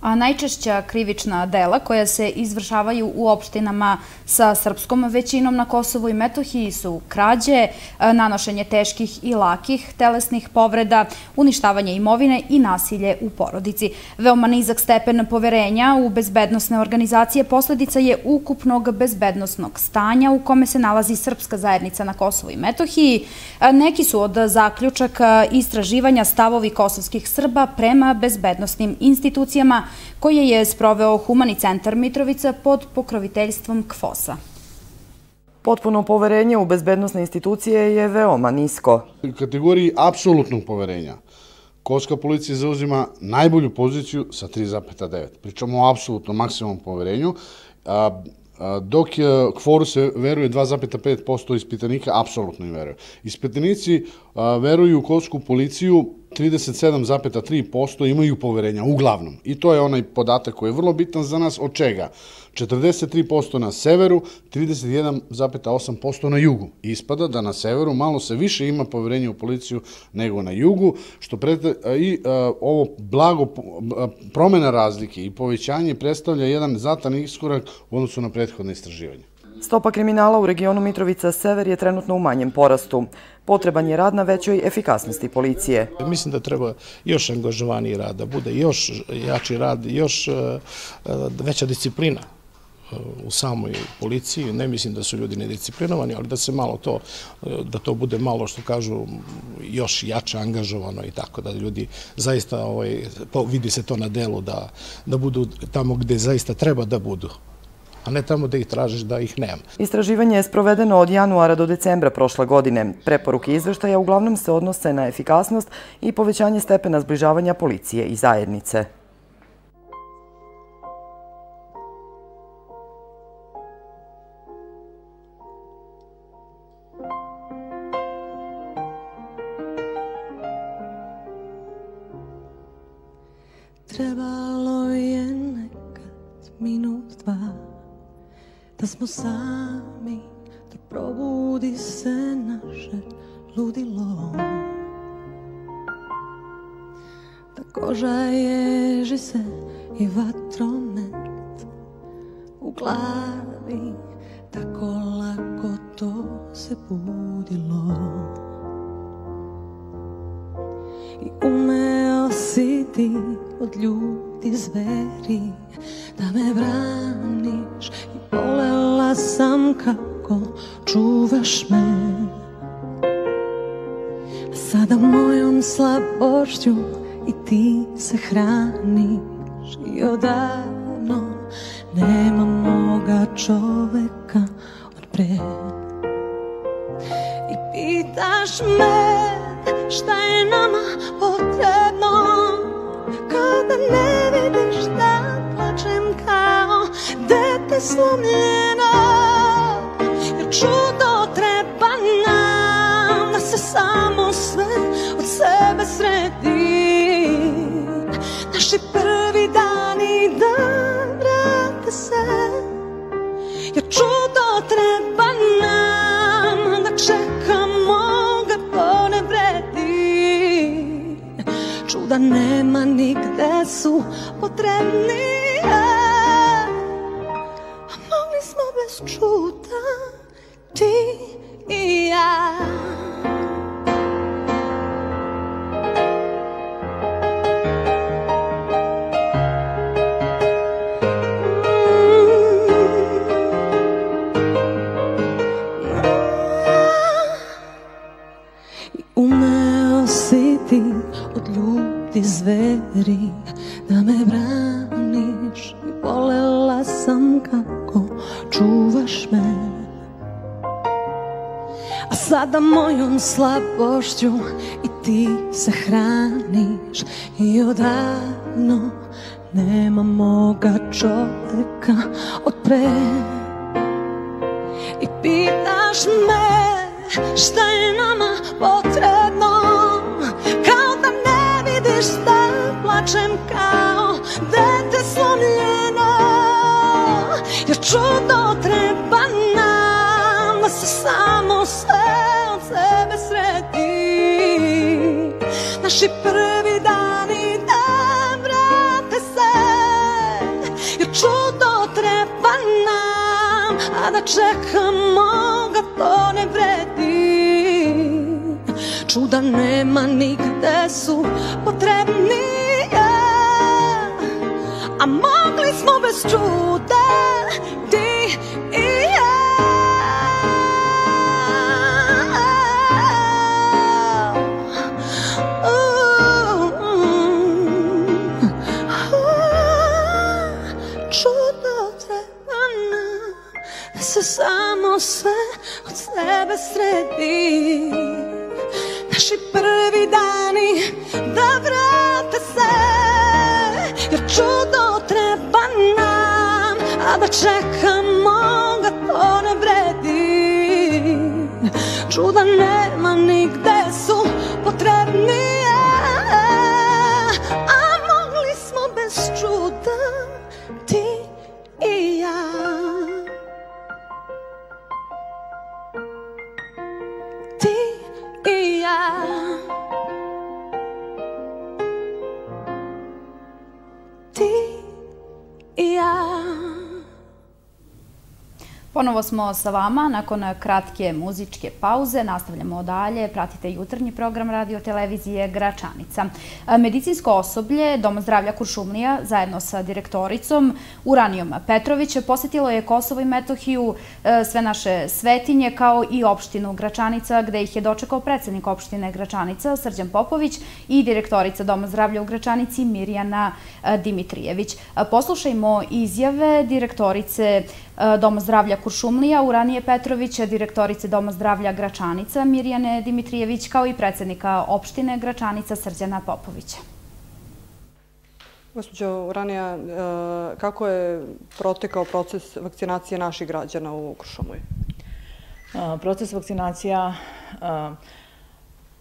Speaker 1: A najčešća krivična dela koja se izvršavaju u opštinama sa srpskom većinom na Kosovu i Metohiji su krađe, e, nanošenje teških i lakih telesnih povreda, uništavanje imovine i nasilje u porodici. Veoma nizak stepen poverenja u bezbednostne organizacije posljedica je ukupnog bezbednostnog stanja u kome se nalazi srpska zajednica na Kosovu i Metohiji. E, neki su od zaključaka istraživanja stavovi kosovskih Srba prema bezbednostnim institucijama koje je sproveo Humani centar Mitrovica pod pokroviteljstvom KFOS-a.
Speaker 10: Potpuno poverenje u bezbednostne institucije je veoma nisko.
Speaker 11: U kategoriji apsolutnog poverenja Kosovska policija zauzima najbolju poziciju sa 3,9. Pričamo o apsolutnom maksimum poverenju dok kvoru se veruje 2,5% ispitanika, apsolutno im veruje. Ispitanici veruju u kosovsku policiju 37,3% imaju poverenja, uglavnom. I to je onaj podatak koji je vrlo bitan za nas. Od čega? 43% na severu, 31,8% na jugu. Ispada da na severu malo se više ima poverenja u policiju nego na jugu, što prete, i ovo blago promjena razlike i povećanje predstavlja jedan zatan iskorak u odnosu na prethodne istraživanje.
Speaker 10: Stopa kriminala u regionu Mitrovica-Sever je trenutno u manjem porastu. Potreban je rad na većoj efikasnosti policije.
Speaker 12: Mislim da treba još angažovaniji rad, da bude još jači rad, još e, e, veća disciplina e, u samoj policiji. Ne mislim da su ljudi nedisciplinovani, ali da se malo to, da to bude malo, što kažu, još jače angažovano i tako, da ljudi zaista, ovaj, vidi se to na delu, da budu tamo gde zaista treba da budu a ne tamo da ih tražiš da ih nema.
Speaker 10: Istraživanje je sprovedeno od januara do decembra prošle godine. Preporuke izveštaja uglavnom se odnose na efikasnost i povećanje stepena zbližavanja policije i zajednice.
Speaker 13: Trebalo je nekad minut da smo sami, da probudi se naše ludilo. Da koža ježi se i vatromet u glavi, tako lako to se budilo. I umeo si ti od ljudi zveri da me braniš Volela sam kako čuvaš me. Sada mojom slabošću i ti se hraniš. I odavno nema moga čoveka od pre. I pitaš me dete slomljeno Jer čudo treba nam Da se samo sve od sebe sredi. Naši prvi dani da vrate se Jer čudo treba nam Da čekamo ga to ne vredi. Čuda nema nigde su potrebni čuda mojom slabošću i ti se hraniš. I odavno nema moga čoveka od pre. I pitaš me šta je nama potrebno? Kao da ne vidiš da plačem kao dete slomljeno. Jer čudo treba nam da se samo sve naši prvi dan i da vrate se jer čudo treba nam a da čekamo ga to ne vredi. Čuda nema nigde su potrebnije a mogli smo bez čuda samo sve od sebe sredi. Naši prvi dani da vrate se Jer čudo treba nam, a da čekamo ga to ne vredi. Čuda nema
Speaker 1: Ponovo smo sa vama. Nakon kratke muzičke pauze nastavljamo dalje. Pratite jutarnji program radio televizije Gračanica. Medicinsko osoblje Doma zdravlja Kuršumlija zajedno sa direktoricom Uranijom Petrović posjetilo je Kosovo i Metohiju, e, sve naše svetinje kao i opštinu Gračanica gde ih je dočekao predsjednik opštine Gračanica Srđan Popović i direktorica Doma zdravlja u Gračanici Mirjana e, Dimitrijević. E, poslušajmo izjave direktorice Doma zdravlja Kuršumlija, Uranije Petrovića, direktorice Doma zdravlja Gračanica, Mirjane Dimitrijević, kao i predsjednika opštine Gračanica Srđana Popovića.
Speaker 14: Gospodin Uranija, e, kako je protekao proces vakcinacije naših građana u Kuršumliji?
Speaker 15: Proces vakcinacija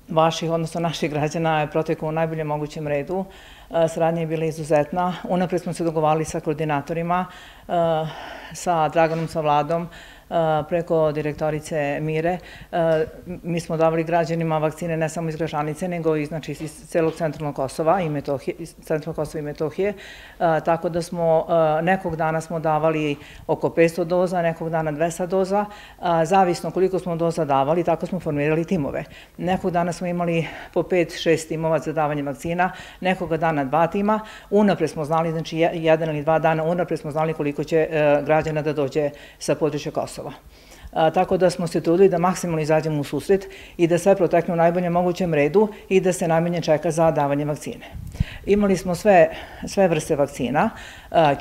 Speaker 15: vaših, odnosno naših građana, je protekao u najboljem mogućem redu. Saradnja je bila izuzetna. Unapred smo se dogovali sa koordinatorima, sa Draganom, sa vladom, Eh, preko direktorice Mire. Eh, mi smo davali građanima vakcine ne samo iz Gražanice, nego i znači, iz celog centralnog Kosova i Metohije, centralnog Kosova i Metohije. Eh, tako da smo, nekog dana smo davali oko 500 doza, nekog dana 200 doza. Zavisno koliko smo doza davali, tako smo formirali timove. Nekog dana smo imali po 5-6 timova za davanje vakcina, nekog dana dva tima. Unapred smo znali, znači jedan ili dva dana, unapred smo znali koliko će građana da dođe sa područja Kosova. Kosova. Tako da smo se trudili da maksimalno izađemo u susret i da sve protekne u najboljem mogućem redu i da se najmenje čeka za davanje vakcine. Imali smo sve vrste vakcina,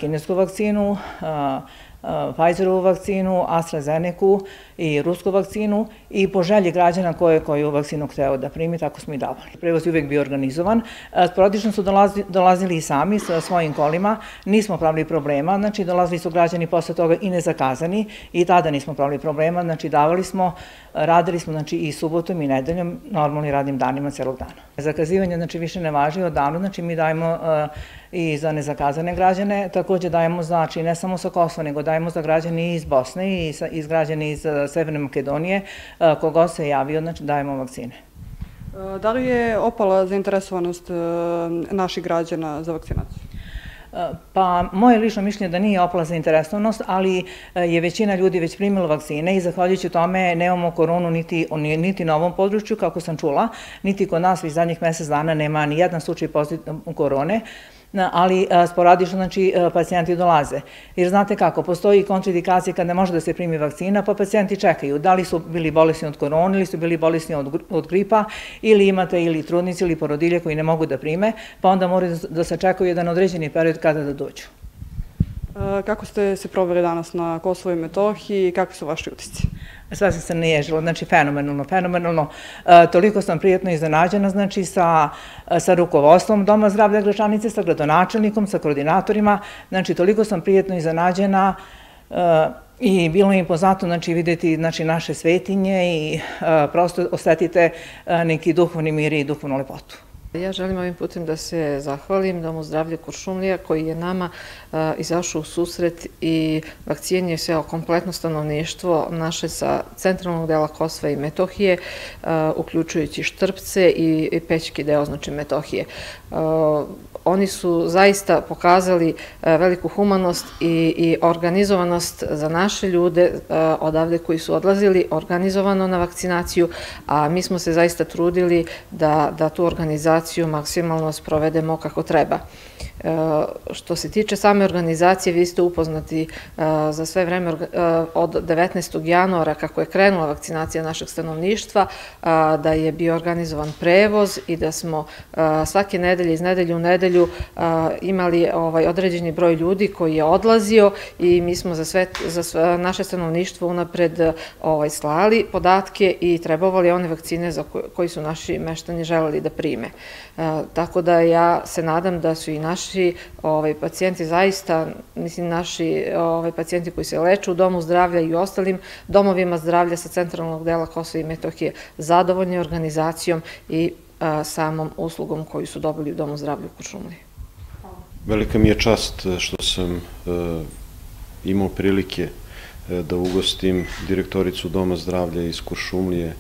Speaker 15: kinesku vakcinu, Pfizerovu vakcinu, AstraZeneca i rusku vakcinu i po želji građana koje koju vakcinu hteo da primi, tako smo i davali. Prevoz je uvijek bio organizovan. E, sporadično su dolazili i sami sa svojim kolima, nismo pravili problema, znači dolazili su građani posle toga i nezakazani i tada nismo pravili problema, znači davali smo, radili smo znači, i subotom i nedeljom, normalni radnim danima celog dana. Zakazivanje znači, više ne važi od danu, znači mi dajemo e, i za nezakazane građane. Također dajemo znači ne samo sa Kosova, nego dajemo za građani iz Bosne i iz građani iz Severne Makedonije. Eh, kogo se javio, znači dajemo vakcine.
Speaker 14: E, da li je opala zainteresovanost naših građana za vakcinaciju?
Speaker 15: Pa, moje lično mišljenje da nije opala zainteresovanost, ali e, je većina ljudi već primila vakcine i zahvaljujući tome nemamo koronu niti, niti na ovom području, kako sam čula, niti kod nas već zadnjih mesec dana nema ni jedan slučaj pozitivne korone ali sporadično znači, e, pacijenti dolaze. Jer znate kako, postoji kontraindikacije kad ne može da se primi vakcina, pa pacijenti čekaju. Da li su bili bolesni od korona ili su bili bolesni od gripa, ili imate ili trudnici ili porodilje koji ne mogu da prime, pa onda moraju da se čekaju jedan određeni period kada da dođu.
Speaker 14: E, kako ste se proveli danas na Kosovo i Metohiji i kakvi su vaši utisci?
Speaker 15: Sve sam se naježila, znači fenomenalno, fenomenalno. E, toliko sam prijetno iznenađena, znači sa, sa rukovodstvom Doma zdravlja Gračanice, sa gradonačelnikom, sa koordinatorima, znači toliko sam prijetno iznenađena e, i bilo mi poznato znači, videti znači, naše svetinje i e, prosto osetite e, neki duhovni mir i duhovnu lepotu.
Speaker 16: Ja želim ovim putem da se zahvalim Domu zdravlja Kuršumlija koji je nama izašao u susret i vakcijenje sve o kompletno stanovništvo naše sa centralnog dela Kosova i Metohije, uključujući Štrpce i pećki deo, znači Metohije oni su zaista pokazali e, veliku humanost i organizovanost za naše ljude e, odavde koji su odlazili organizovano na vakcinaciju, a mi smo se zaista trudili da tu organizaciju maksimalno sprovedemo kako treba. Eh, što se tiče same organizacije, vi ste upoznati eh, za sve vreme eh, od 19. januara kako je krenula vakcinacija našeg stanovništva, da je bio organizovan prevoz i da smo svake nedelje iz nedelju u nedelju imali ovaj, određeni broj ljudi koji je odlazio i mi smo za naše stanovništvo unapred ovaj, slali podatke i trebovali one vakcine koji su naši meštani želeli da prime. Tako da ja se nadam da su i naši ovaj, pacijenti zaista, mislim naši ovaj, pacijenti koji se leču u domu zdravlja i ostalim domovima zdravlja sa centralnog dela Kosova i Metohije zadovoljni organizacijom i samom uslugom koju su dobili u domu zdravlja u Kuršumliji.
Speaker 17: Velika mi je čast e, što sam e, imao prilike e, da ugostim direktoricu Doma zdravlja iz Kuršumlije,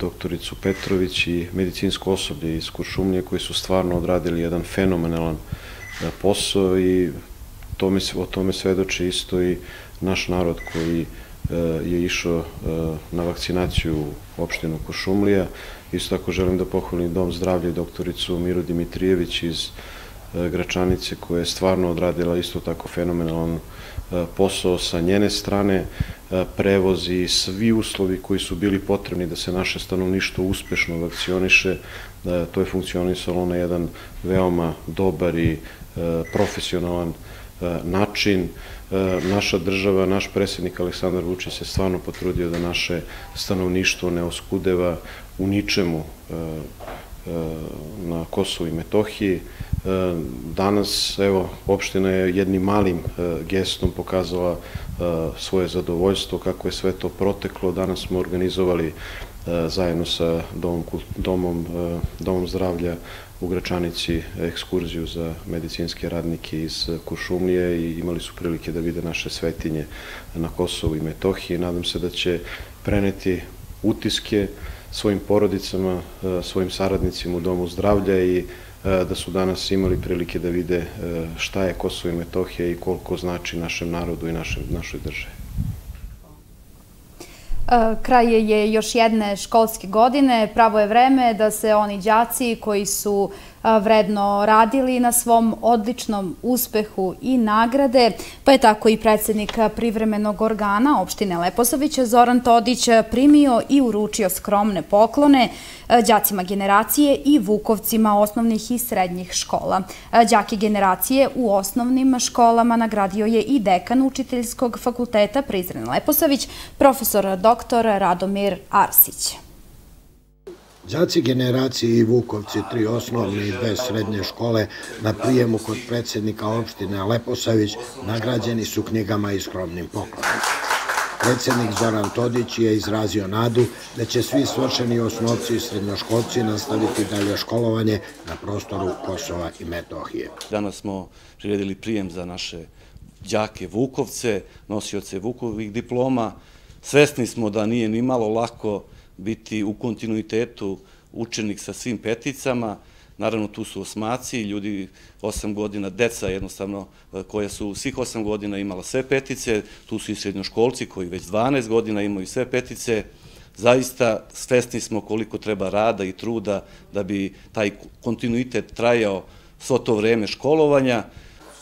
Speaker 17: doktoricu Petrović i medicinsko osoblje iz Kuršumlije koji su stvarno odradili jedan fenomenalan e, posao i o tome svedoče isto i naš narod koji e, je išao e, na vakcinaciju u opštinu Kuršumlija. Isto tako želim da pohvalim Dom zdravlja i doktoricu Miru Dimitrijević iz Gračanice koja je stvarno odradila isto tako fenomenalan posao E, posao sa njene strane, e, prevozi i svi uslovi koji su bili potrebni da se naše stanovništvo uspešno vakcioniše, to je funkcionisalo na jedan veoma dobar i e, profesionalan način. Naša država, naš predsjednik Aleksandar Vučić se stvarno potrudio da naše stanovništvo ne oskudeva u ničemu Eh, na Kosovu i Metohiji. Eh, danas, evo, opština je jednim malim eh, gestom pokazala svoje zadovoljstvo, kako je sve to proteklo. Danas smo organizovali zajedno sa Domom zdravlja u Gračanici ekskurziju za medicinske radnike iz Kušumlije i imali su prilike da vide naše svetinje na Kosovu i Metohiji. Nadam se da će preneti utiske svojim porodicama, e, svojim saradnicima u Domu zdravlja i e, da su danas imali prilike da vide e, šta je Kosovo i Metohija i koliko znači našem narodu i našoj državi.
Speaker 1: Kraj je još jedne školske godine. Pravo je vreme da se oni džaci koji su vredno radili na svom odličnom uspehu i nagrade, pa je tako i predsjednik privremenog organa opštine Leposovića Zoran Todić primio i uručio skromne poklone đacima generacije i vukovcima osnovnih i srednjih škola. Džake generacije u osnovnim školama nagradio je i dekan učiteljskog fakulteta Prizren Leposović, profesor dr. Radomir Arsić.
Speaker 18: Đaci generacije i Vukovci, tri osnovne i dve srednje škole, na prijemu kod predsjednika opštine Leposavić, nagrađeni su knjigama i skromnim poklonom. Predsjednik Zoran Todić je izrazio nadu da će svi svršeni osnovci i srednjoškolci nastaviti dalje školovanje na prostoru Kosova i Metohije.
Speaker 19: Danas smo priredili prijem za naše đake Vukovce, nosioce Vukovih diploma. Svesni smo da nije ni malo lako biti u kontinuitetu učenik sa svim peticama. Naravno, tu su osmaci, ljudi osam godina, deca jednostavno, e, koja su svih osam godina imala sve petice. Tu su i srednjoškolci koji već 12 godina imaju sve petice. Zaista svesni smo koliko treba rada i truda da bi taj kontinuitet trajao svo to vreme školovanja.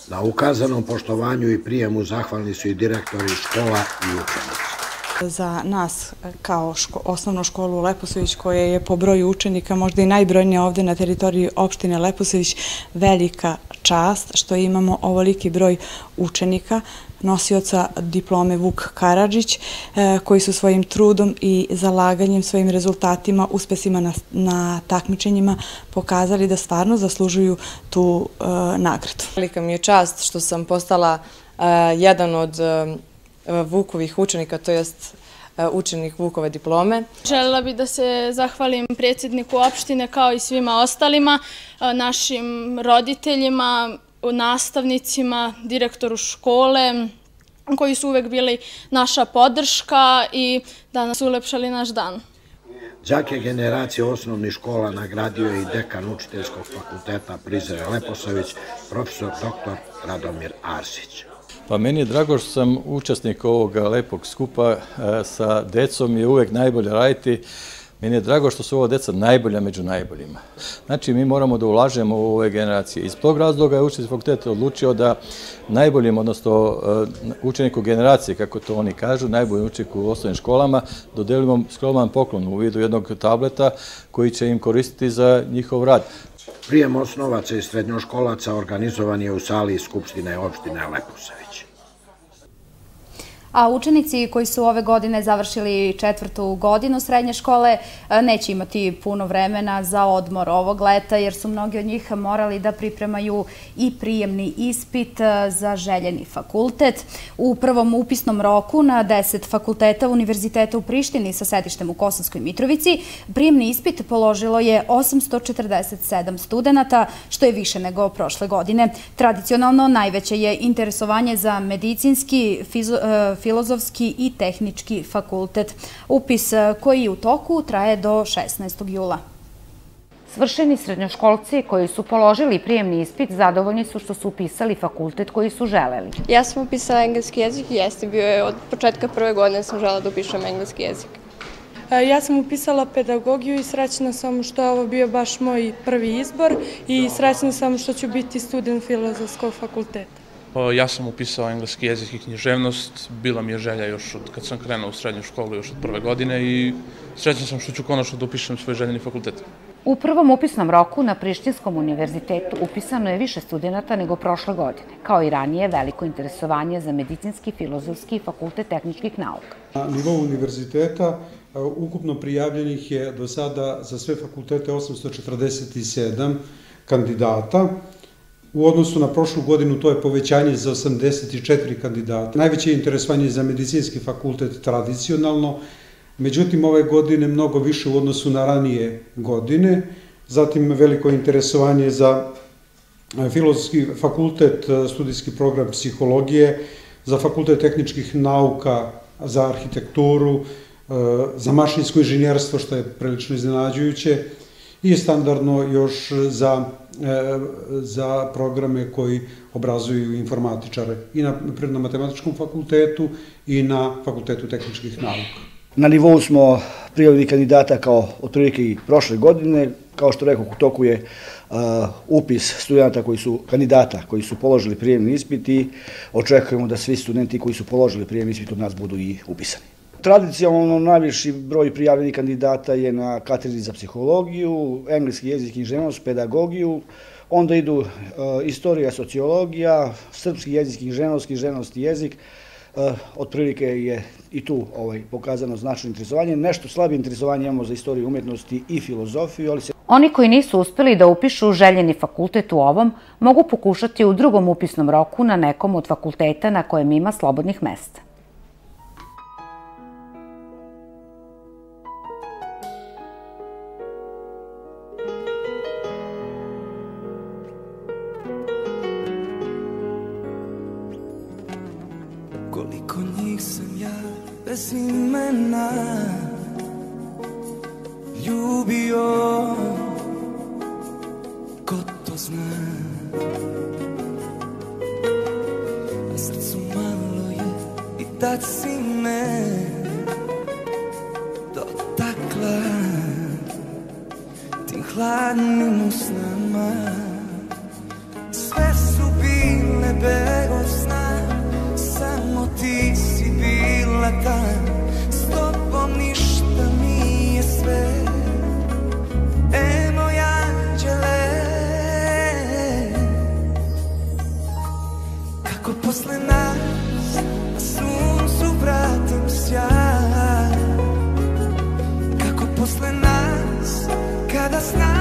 Speaker 18: Na ukazanom poštovanju i prijemu zahvalni su i direktori škola i učenici
Speaker 20: za nas kao osnovnu školu Leposović koja je po broju učenika možda i najbrojnija ovde na teritoriji opštine Leposović velika čast što imamo ovoliki broj učenika nosioca diplome Vuk Karadžić e, koji su svojim trudom i zalaganjem, svojim rezultatima, uspesima na takmičenjima pokazali da stvarno zaslužuju tu e, nagradu.
Speaker 21: Velika mi je čast što sam postala e, jedan od Vukovih učenika, to jest e, učenik Vukove diplome.
Speaker 22: Želela bih da se zahvalim predsjedniku opštine kao i svima ostalima, e, našim roditeljima, nastavnicima, direktoru škole, koji su uvek bili naša podrška i da nas ulepšali naš dan.
Speaker 18: Đake generacije osnovnih škola nagradio je i dekan učiteljskog fakulteta Prizre Leposavić, profesor dr. Radomir Arsić.
Speaker 23: Pa meni je drago što sam učesnik ovog lepog skupa e, sa decom je uvek najbolje raditi. Meni je drago što su ovo deca najbolja među najboljima. Znači, mi moramo da ulažemo u ove generacije. Iz tog razloga je učitelj fakultet odlučio da najboljim, odnosno e, učeniku generacije, kako to oni kažu, najboljim učeniku u osnovnim školama, dodelimo skroman poklon u vidu jednog tableta koji će im koristiti za njihov rad.
Speaker 18: Prijem osnovaca i srednjoškolaca organizovan je u sali Skupštine opštine Leposević.
Speaker 1: A učenici koji su ove godine završili četvrtu godinu srednje škole e, neće imati puno vremena za odmor ovog leta jer su mnogi od njih morali da pripremaju i prijemni ispit e, za željeni fakultet. U prvom upisnom roku na deset fakulteta Univerziteta u Prištini sa sedištem u Kosovskoj Mitrovici prijemni ispit položilo je 847 studenta, što je više nego prošle godine. Tradicionalno najveće je interesovanje za medicinski, fiziologi, e, Filozofski i Tehnički fakultet. Upis eh, koji u toku traje do 16. jula.
Speaker 24: Svršeni srednjoškolci koji su položili prijemni ispit zadovoljni su što su upisali fakultet koji su želeli.
Speaker 25: Ja sam upisala engleski jezik i jeste bio je od početka prve godine sam žela da upišem engleski jezik.
Speaker 26: Eh, ja sam upisala pedagogiju i srećna sam što je ovo bio baš moj prvi izbor i srećna sam što ću biti student filozofskog fakulteta.
Speaker 27: Ja sam upisao engleski jezik i književnost, bila mi je želja još od kad sam krenuo u srednju školu još od prve godine i srećan sam što ću konačno da upišem svoj željeni fakultet.
Speaker 24: U prvom upisnom roku na Prištinskom univerzitetu upisano je više studenta nego prošle godine, kao i ranije veliko interesovanje za medicinski, filozofski i fakultet tehničkih nauka.
Speaker 28: Na nivou univerziteta ukupno prijavljenih je do sada za sve fakultete 847 kandidata, U odnosu na prošlu godinu to je povećanje za 84 kandidata. Najveće je interesovanje za medicinski fakultet tradicionalno, međutim ove godine mnogo više u odnosu na ranije godine. Zatim veliko interesovanje za e, filozofski fakultet, e, studijski program psihologije, za fakultet tehničkih nauka, za arhitekturu, e, za mašinsko inženjerstvo, što je prilično iznenađujuće, i standardno još za E, za programe koji obrazuju informatičare i na Prirodno-matematičkom fakultetu i na Fakultetu tehničkih nauka.
Speaker 29: Na nivou smo prijavili kandidata kao otprilike i prošle godine. Kao što rekao, u toku je uh, upis studenta koji su kandidata koji su položili prijemni ispit i očekujemo da svi studenti koji su položili prijemni ispit od nas budu i upisani. Tradicionalno najviši broj prijavljenih kandidata je na katedri za psihologiju, engleski jezik i ženost, pedagogiju, onda idu uh, istorija, sociologija, srpski jezik i ženost i ženost i jezik, uh, otprilike je i tu ovaj, pokazano značajno interesovanje. Nešto slabije interesovanje imamo za istoriju umjetnosti i filozofiju, ali se...
Speaker 24: Oni koji nisu uspeli da upišu željeni fakultet u ovom, mogu pokušati u drugom upisnom roku na nekom od fakulteta na kojem ima slobodnih mesta.
Speaker 30: Imena ljubio ko to zna. A srcu malo je i tad si me dotakla tim hladnim usnama. Sve su bile bego sna samo ti si bila ta Kada znam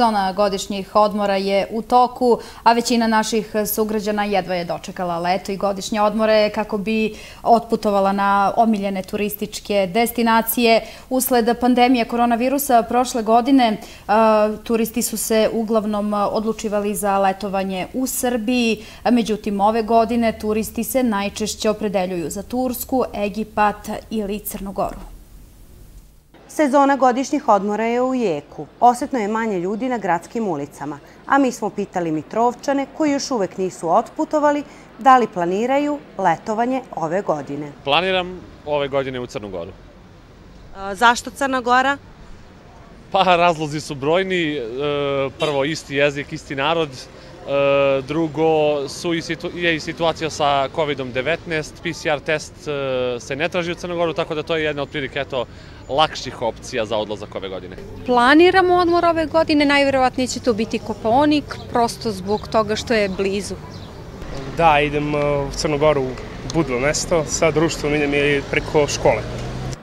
Speaker 1: Sezona godišnjih odmora je u toku, a većina naših sugrađana jedva je dočekala leto i godišnje odmore kako bi otputovala na omiljene turističke destinacije. Usled pandemije koronavirusa prošle godine e, turisti su se uglavnom odlučivali za letovanje u Srbiji. Međutim, ove godine turisti se najčešće opredeljuju za Tursku, Egipat ili Crnogoru.
Speaker 31: Sezona godišnjih odmora je u jeku. Osetno je manje ljudi na gradskim ulicama. A mi smo pitali Mitrovčane, koji još uvek nisu otputovali, da li planiraju letovanje ove godine.
Speaker 32: Planiram ove godine u Crnogoru.
Speaker 31: Zašto Crna Gora?
Speaker 32: Pa razlozi su brojni. E, prvo, isti jezik, isti narod. E, drugo, je i situacija sa COVID-19. PCR test e, se ne traži u Crnogoru, tako da to je jedna od prilike, eto, lakših opcija za odlazak ove godine?
Speaker 33: Planiramo odmor ove godine, najvjerovatnije će to biti Koponik, prosto zbog toga što je blizu.
Speaker 34: Da, idem uh, u Crnogoru u Budlo mesto, sa društvom idem i preko škole.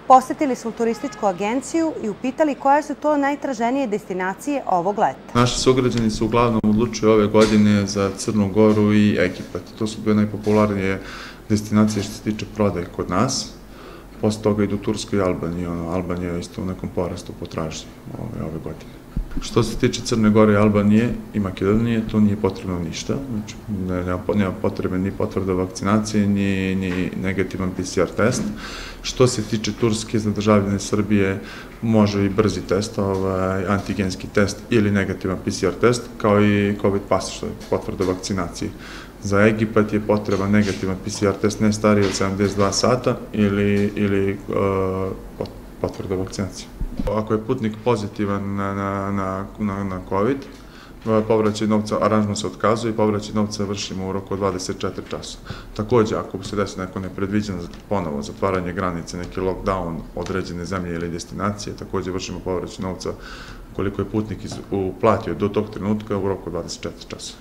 Speaker 31: Posetili smo turističku agenciju i upitali koje su to najtraženije destinacije ovog leta.
Speaker 35: Naši sugrađani su uglavnom odlučili ove godine za Crnu Goru i Egipat. To su bile najpopularnije destinacije što se tiče prodaje kod nas posle toga idu Tursko i Albanija. Ono, Albanija je isto u nekom porastu potražnje ove, ove godine. Što se tiče Crne Gore i Albanije i Makedonije, to nije potrebno ništa. Znači, nema, nema potrebe ni potvrda vakcinacije, ni, ni negativan PCR test. Što se tiče Turske za državljene Srbije, može i brzi test, ovaj, antigenski test ili negativan PCR test, kao i COVID pas, što je potvrda vakcinacije. Za Egipat je potreba negativan PCR test ne stariji od 72 sata ili, ili uh, potvrda vakcinacije. Ako je putnik pozitivan na, na, na, na, na COVID, povraćaj novca, aranžman se otkazuje i povraćaj novca vršimo u roku 24 časa. Također, ako se desi neko nepredviđeno ponovo zatvaranje granice, neki lockdown određene zemlje ili destinacije, također vršimo povraćaj novca koliko je putnik iz, uplatio do tog trenutka u roku 24 časa.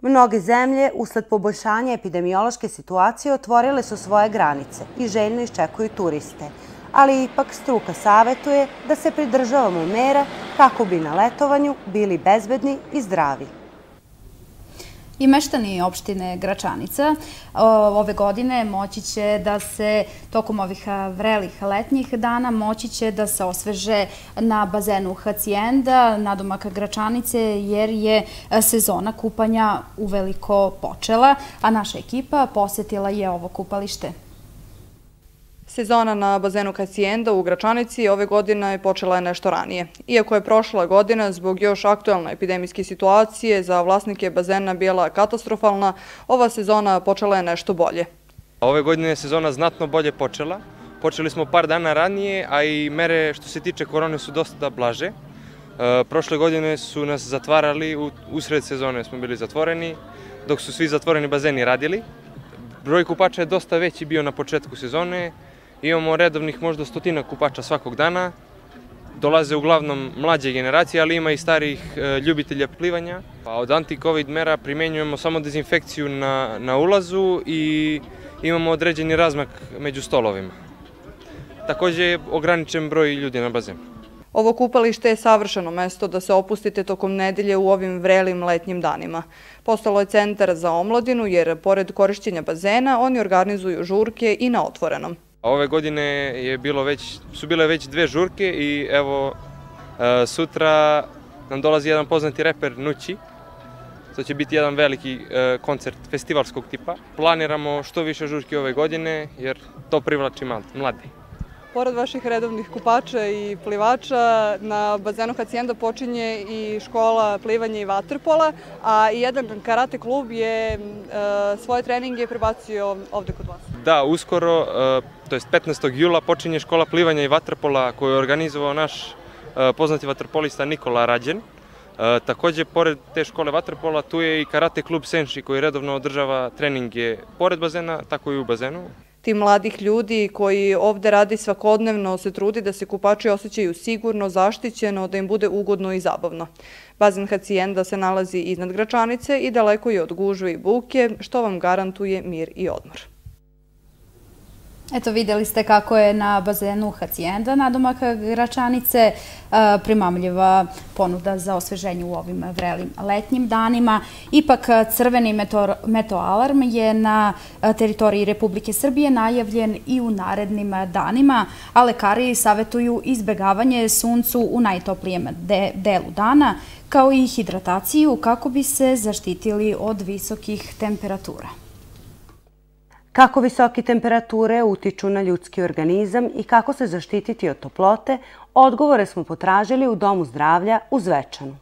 Speaker 31: Mnoge zemlje, usled poboljšanja epidemiološke situacije, otvorile su svoje granice i željno iščekuju turiste. Ali ipak struka savjetuje da se pridržavamo mera kako bi na letovanju bili bezbedni i zdravi
Speaker 1: i meštani opštine Gračanica ove godine moći će da se tokom ovih vrelih letnjih dana moći će da se osveže na bazenu Hacijenda na domaka Gračanice jer je sezona kupanja uveliko počela, a naša ekipa posjetila je ovo kupalište.
Speaker 14: Sezona na bazenu Kacijenda u Gračanici ove godine je počela nešto ranije. Iako je prošla godina zbog još aktualne epidemijske situacije za vlasnike bazena bila katastrofalna, ova sezona počela je nešto bolje.
Speaker 36: Ove godine je sezona znatno bolje počela. Počeli smo par dana ranije, a i mere što se tiče korone su dosta blaže. E, prošle godine su nas zatvarali, usred sezone smo bili zatvoreni, dok su svi zatvoreni bazeni radili. Broj kupača je dosta veći bio na početku sezone, Imamo redovnih možda stotina kupača svakog dana. Dolaze uglavnom mlađe generacije, ali ima i starih e, ljubitelja plivanja. Pa od anti-covid mera primenjujemo samo dezinfekciju na, na ulazu i imamo određeni razmak među stolovima. Također je ograničen broj ljudi na bazenu.
Speaker 14: Ovo kupalište je savršeno mesto da se opustite tokom nedelje u ovim vrelim letnjim danima. Postalo je centar za omladinu jer, pored korišćenja bazena, oni organizuju žurke i na otvorenom.
Speaker 36: Ove godine je bilo već, su bile već dve žurke i evo e, sutra nam dolazi jedan poznati reper Nući. To će biti jedan veliki e, koncert festivalskog tipa. Planiramo što više žurke ove godine jer to privlači mladi.
Speaker 14: Pored vaših redovnih kupača i plivača, na bazenu Hacijenda počinje i škola plivanja i vaterpola, a i jedan karate klub je e, svoje treninge prebacio ovde kod vas.
Speaker 36: Da, uskoro, e, to je 15. jula, počinje škola plivanja i vaterpola koju je organizovao naš e, poznati vaterpolista Nikola Rađen. Također, pored te škole vaterpola, tu je i karate klub Senši koji redovno održava treninge pored bazena, tako i u bazenu
Speaker 14: tim mladih ljudi koji ovde radi svakodnevno se trudi da se kupači osjećaju sigurno, zaštićeno, da im bude ugodno i zabavno. Bazen Hacijenda se nalazi iznad Gračanice i daleko je od gužve i buke, što vam garantuje mir i odmor.
Speaker 1: Eto, vidjeli ste kako je na bazenu Hacijenda nadomak Gračanice e, primamljiva ponuda za osveženje u ovim vrelim letnjim danima. Ipak crveni metoalarm je na e, teritoriji Republike Srbije najavljen i u narednim danima, a lekari savjetuju izbegavanje suncu u najtoplijem delu dana, kao i hidrataciju kako bi se zaštitili od visokih temperatura.
Speaker 31: Kako visoke temperature utiču na ljudski organizam i kako se zaštititi od toplote, odgovore smo potražili u Domu zdravlja u Zvečanu.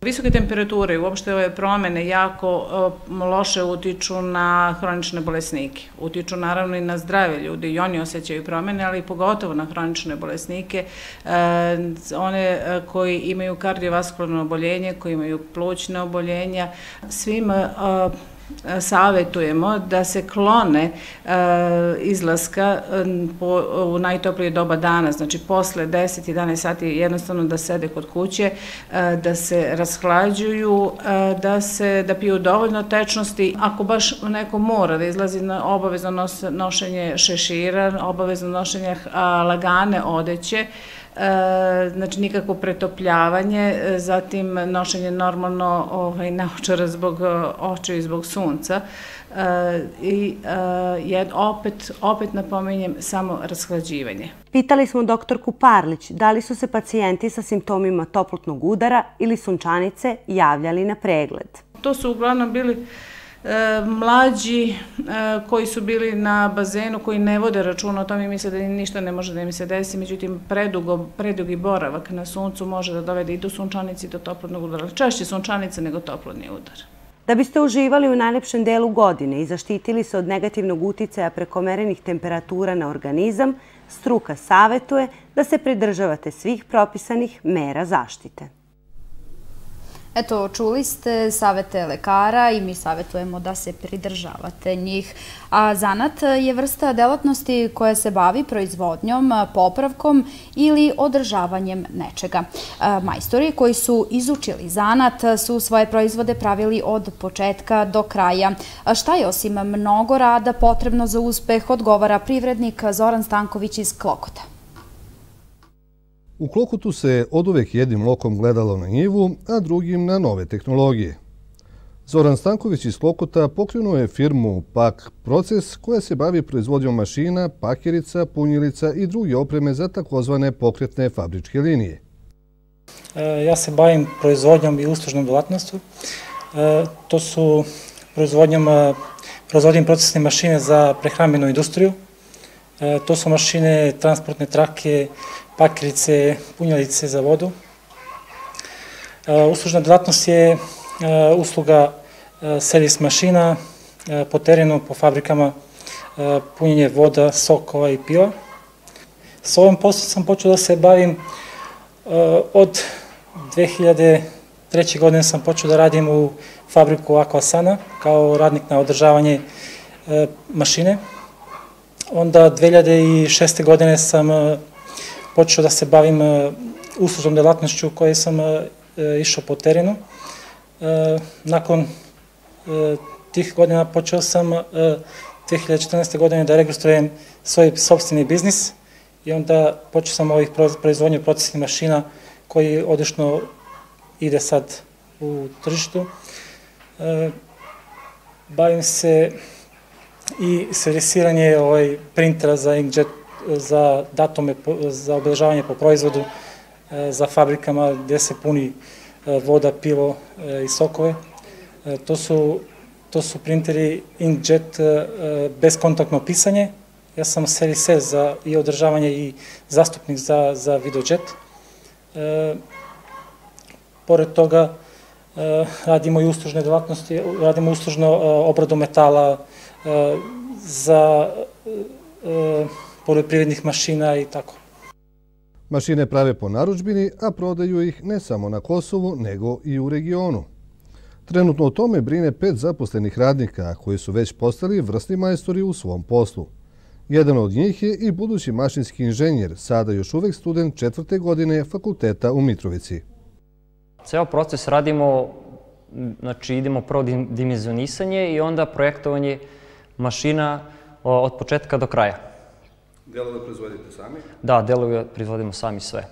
Speaker 35: Visoke temperature i uopšte ove promene jako e, loše utiču na hronične bolesnike. Utiču naravno i na zdrave ljudi i oni osjećaju promene, ali pogotovo na hronične bolesnike, e, one e, koji imaju kardiovaskularno oboljenje, koji imaju plućne oboljenja. Svim savjetujemo da se klone e, izlaska eh, u najtoplije doba dana, znači posle 10-11 sati jednostavno da sede kod kuće, e, da se rashlađuju, da se da piju dovoljno tečnosti. Ako baš neko mora da izlazi na obavezno nošenje šešira, obavezno nošenje lagane odeće, znači nikako pretopljavanje, e, zatim nošenje normalno ovaj, naočara zbog e, očeva i zbog sunca i opet, opet napominjem samo rashlađivanje.
Speaker 31: Pitali smo doktorku Parlić da li su se pacijenti sa simptomima toplotnog udara ili sunčanice javljali na pregled.
Speaker 35: To su uglavnom bili E, E, mlađi e, koji su bili na bazenu, koji ne vode računa o tome i misle da ništa ne može da im se desi, međutim predugo, predugi boravak na suncu može da dovede i do sunčanici i do toplodnog udara. Češće sunčanice nego toplodni udar.
Speaker 31: Da biste uživali u najlepšem delu godine i zaštitili se od negativnog uticaja prekomerenih temperatura na organizam, struka savetuje da se pridržavate svih propisanih mera zaštite.
Speaker 1: Eto, čuli ste savete lekara i mi savjetujemo da se pridržavate njih. A zanat je vrsta delatnosti koja se bavi proizvodnjom, popravkom ili održavanjem nečega. Majstori koji su izučili zanat su svoje proizvode pravili od početka do kraja. Šta je osim mnogo rada potrebno za uspeh, odgovara privrednik Zoran Stanković iz Klokota.
Speaker 37: U Klokutu se od uvek jednim lokom gledalo na njivu, a drugim na nove tehnologije. Zoran Stanković iz Klokota pokrenuo je firmu PAK Proces koja se bavi proizvodnjom mašina, pakerica, punjilica i druge opreme za takozvane pokretne fabričke linije.
Speaker 38: E, ja se bavim proizvodnjom i uslužnom dolatnostu. E, to su proizvodnjom e, proizvodnjom procesne mašine za prehrambenu industriju. To su mašine, transportne trake, pakrice, punjalice za vodu. E, uslužna delatnost je e, usluga e, servis mašina po terenu, po fabrikama, punjenje voda, sokova i piva. S ovim poslom sam počeo da se bavim od 2003. godine sam počeo da radim u fabriku Aquasana kao radnik na održavanje mašine. Onda 2006. godine sam počeo da se bavim e, uslužnom delatnošću koje sam e, e, išao po terenu. Nakon tih godina počeo sam 2014. godine da registrujem svoj sobstveni biznis i onda počeo sam ovih proizvodnje procesnih mašina koji odlično ide sad u tržištu. Bavim se i servisiranje ovaj printera za inkjet za datome za obeležavanje po proizvodu e, za fabrikama gdje se puni e, voda, pivo e, i sokove. To su, to su printeri inkjet bezkontaktno pisanje. Ja sam serise za i održavanje i zastupnik za, za videojet. Pored toga radimo i uslužne delatnosti, radimo uslužno obradu metala za poljoprivrednih mašina i tako.
Speaker 37: Mašine prave po naručbini, a prodaju ih ne samo na Kosovu, nego i u regionu. Trenutno o tome brine pet zaposlenih radnika koji su već postali vrstni majstori u svom poslu. Jedan od njih je i budući mašinski inženjer, sada još uvek student četvrte godine fakulteta u Mitrovici.
Speaker 39: Ceo proces radimo, znači idemo prvo dimenzionisanje i onda projektovanje mašina od početka do kraja.
Speaker 37: Delove proizvodite sami?
Speaker 39: Da, delove proizvodimo sami sve.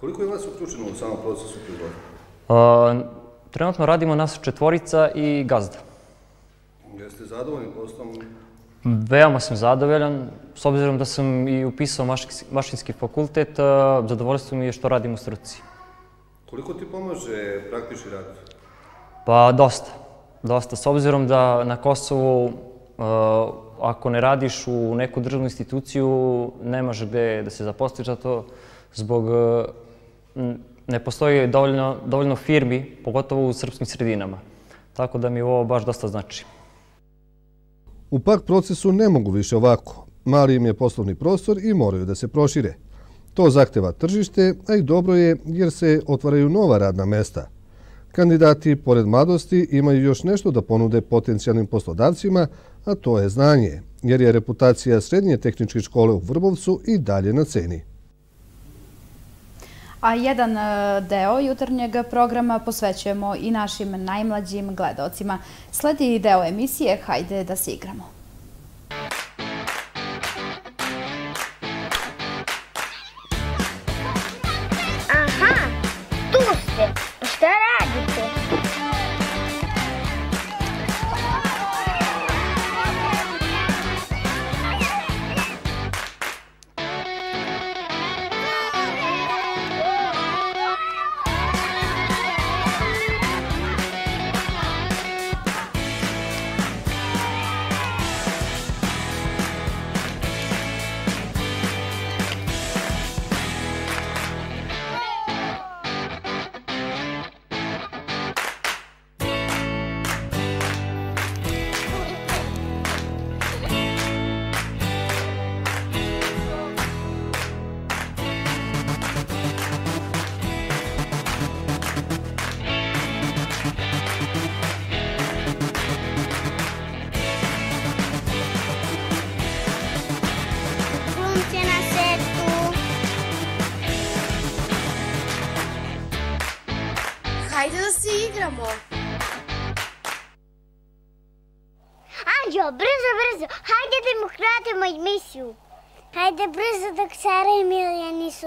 Speaker 37: Koliko je vas uključeno u samom procesu proizvodnje?
Speaker 39: Trenutno radimo nas četvorica i gazda.
Speaker 37: Jeste zadovoljni poslom?
Speaker 39: Veoma sam zadovoljan. S obzirom da sam i upisao mašinski fakultet, zadovoljstvo mi je što radim u struci.
Speaker 37: Koliko ti pomaže praktični rad?
Speaker 39: Pa dosta. Dosta. S obzirom da na Kosovu, ako ne radiš u neku državnu instituciju, nemaš gde da se zaposliš, zato zbog e, ne postoji dovoljno, dovoljno firmi, pogotovo u srpskim sredinama. Tako da mi ovo baš dosta znači.
Speaker 37: U pak procesu ne mogu više ovako. Mali im je poslovni prostor i moraju da se prošire. To zahteva tržište, a i dobro je jer se otvaraju nova radna mesta. Kandidati, pored mladosti, imaju još nešto da ponude potencijalnim poslodavcima, a to je znanje, jer je reputacija srednje tehničke škole u Vrbovcu i dalje na ceni.
Speaker 1: A jedan e, deo jutarnjeg programa posvećujemo i našim najmlađim gledalcima. Sledi deo emisije Hajde da se igramo.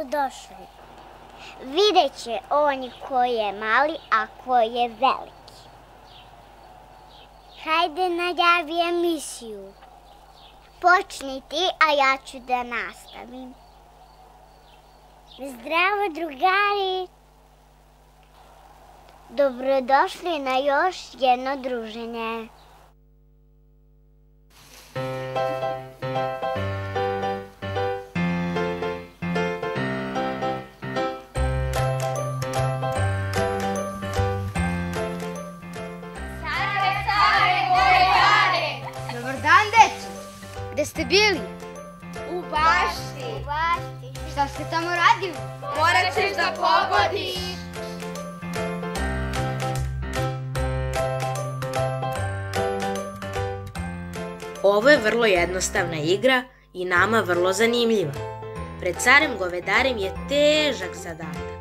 Speaker 40: Došli. Vidjet će oni ko je mali, a ko je veliki. Hajde najavi emisiju. Počni ti, a ja ću da nastavim. Zdravo, drugari! Dobrodošli na još jedno druženje.
Speaker 41: Gde ste bili?
Speaker 40: U bašti. U bašti.
Speaker 41: Šta ste tamo radili? Morat ćeš da pogodiš.
Speaker 42: Ovo je vrlo jednostavna igra i nama vrlo zanimljiva. Pred carem govedarem je težak zadatak.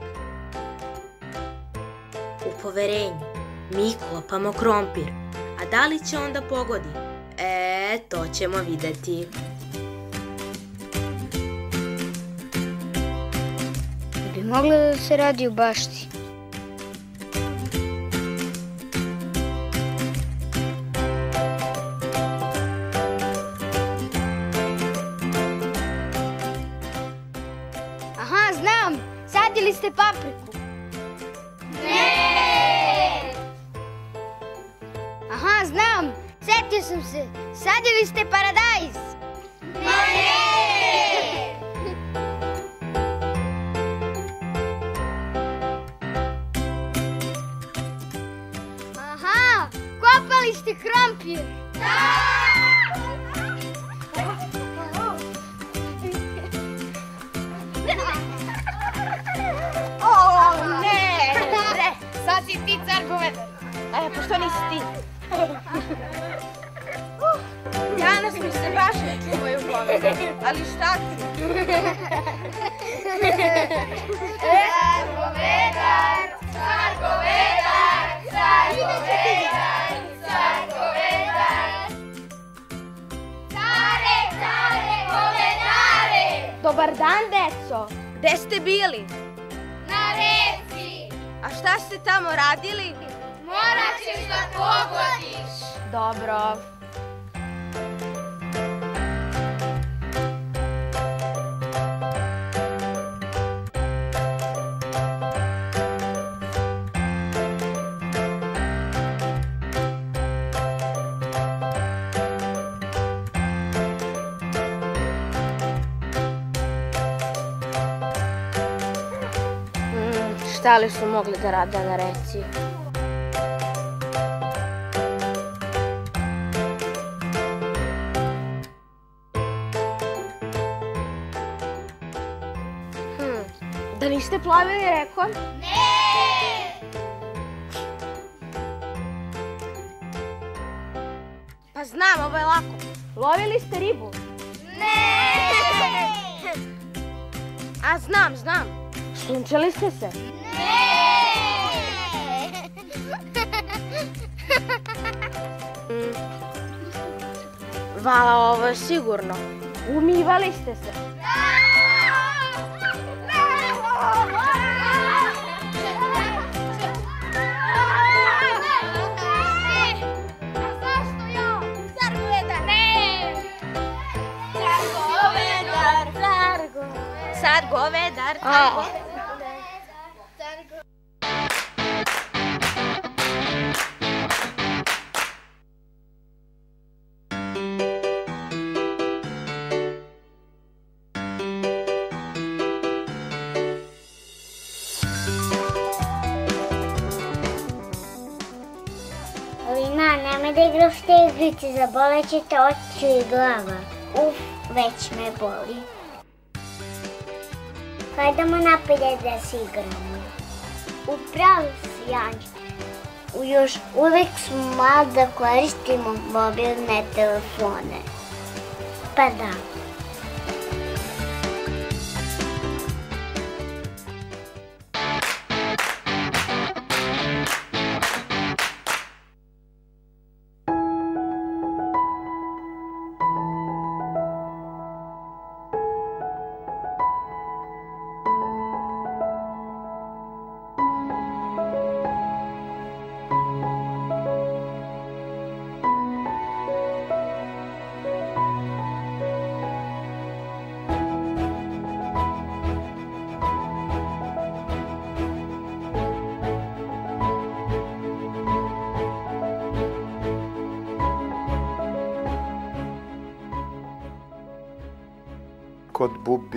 Speaker 42: U poverenju mi kopamo krompir, a da li će onda pogodi? E, to ćemo videti.
Speaker 40: Bi moglo da se radi u bašti? Da
Speaker 43: rade na reci? Hmm, Da niste plavili rekom? Pa znam, ovo je lako. Lovili ste ribu? Ne! A znam, znam. Sunčali ste se? Mm. Vala, ovo je sigurno. Umivali ste se?
Speaker 41: Car govedar!
Speaker 43: Sad govedar.
Speaker 40: Igraš te zaboleće te oči i glava. Uf, već me boli. Hajdemo napolje da se igramo. Upravo si, Janč. Još uvijek smo malo da koristimo mobilne telefone. Pa da.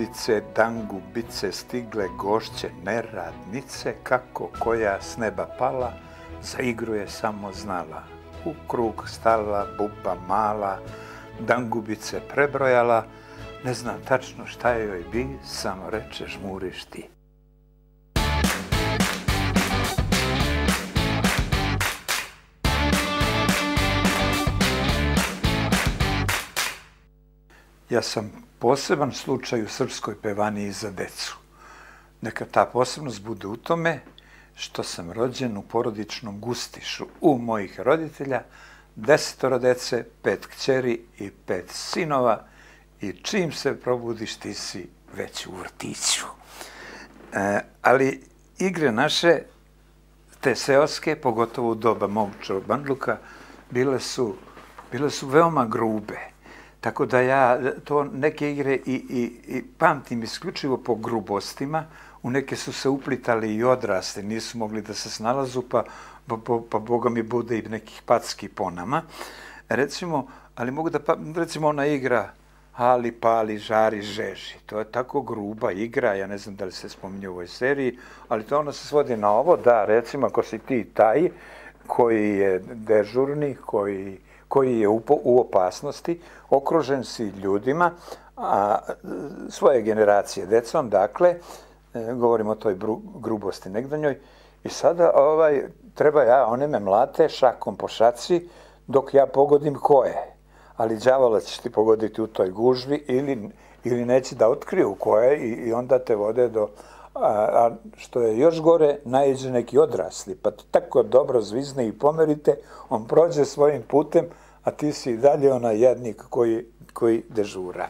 Speaker 34: Bubice, dangubice stigle gošće neradnice, kako koja s neba pala, za igru je samo znala. U krug stala buba mala, dangubice prebrojala, ne znam tačno šta joj bi, samo reče žmuriš ti. Ja sam poseban slučaj u srpskoj pevaniji za decu. Neka ta posebnost bude u tome što sam rođen u porodičnom gustišu u mojih roditelja, desetoro dece, pet kćeri i pet sinova i čim se probudiš ti si već u vrtiću. E, ali igre naše, te seoske, pogotovo u doba mog čobandluka, bile su, bile su veoma grube. Tako da ja to neke igre i, i, i pamtim isključivo po grubostima, u neke su se uplitali i odrasli, nisu mogli da se snalazu, pa, pa, pa, pa Boga mi bude i nekih packi po nama. Recimo, ali mogu da, pa, recimo ona igra Ali, pali, žari, žeži. To je tako gruba igra, ja ne znam da li se spominje u ovoj seriji, ali to ono se svodi na ovo, da, recimo, ako si ti taj koji je dežurni, koji koji je u, opasnosti, okružen si ljudima, a svoje generacije decom, dakle, e, govorimo o toj grubosti negdanjoj, i sada ovaj, treba ja, one me mlate šakom po šaci, dok ja pogodim ko je. Ali džavola ćeš ti pogoditi u toj gužvi ili, ili neće da otkriju ko je i, i onda te vode do... A, a što je još gore, najeđe neki odrasli, pa to tako dobro zvizne i pomerite, on prođe svojim putem, a ti si i dalje onaj jednik koji, koji dežura.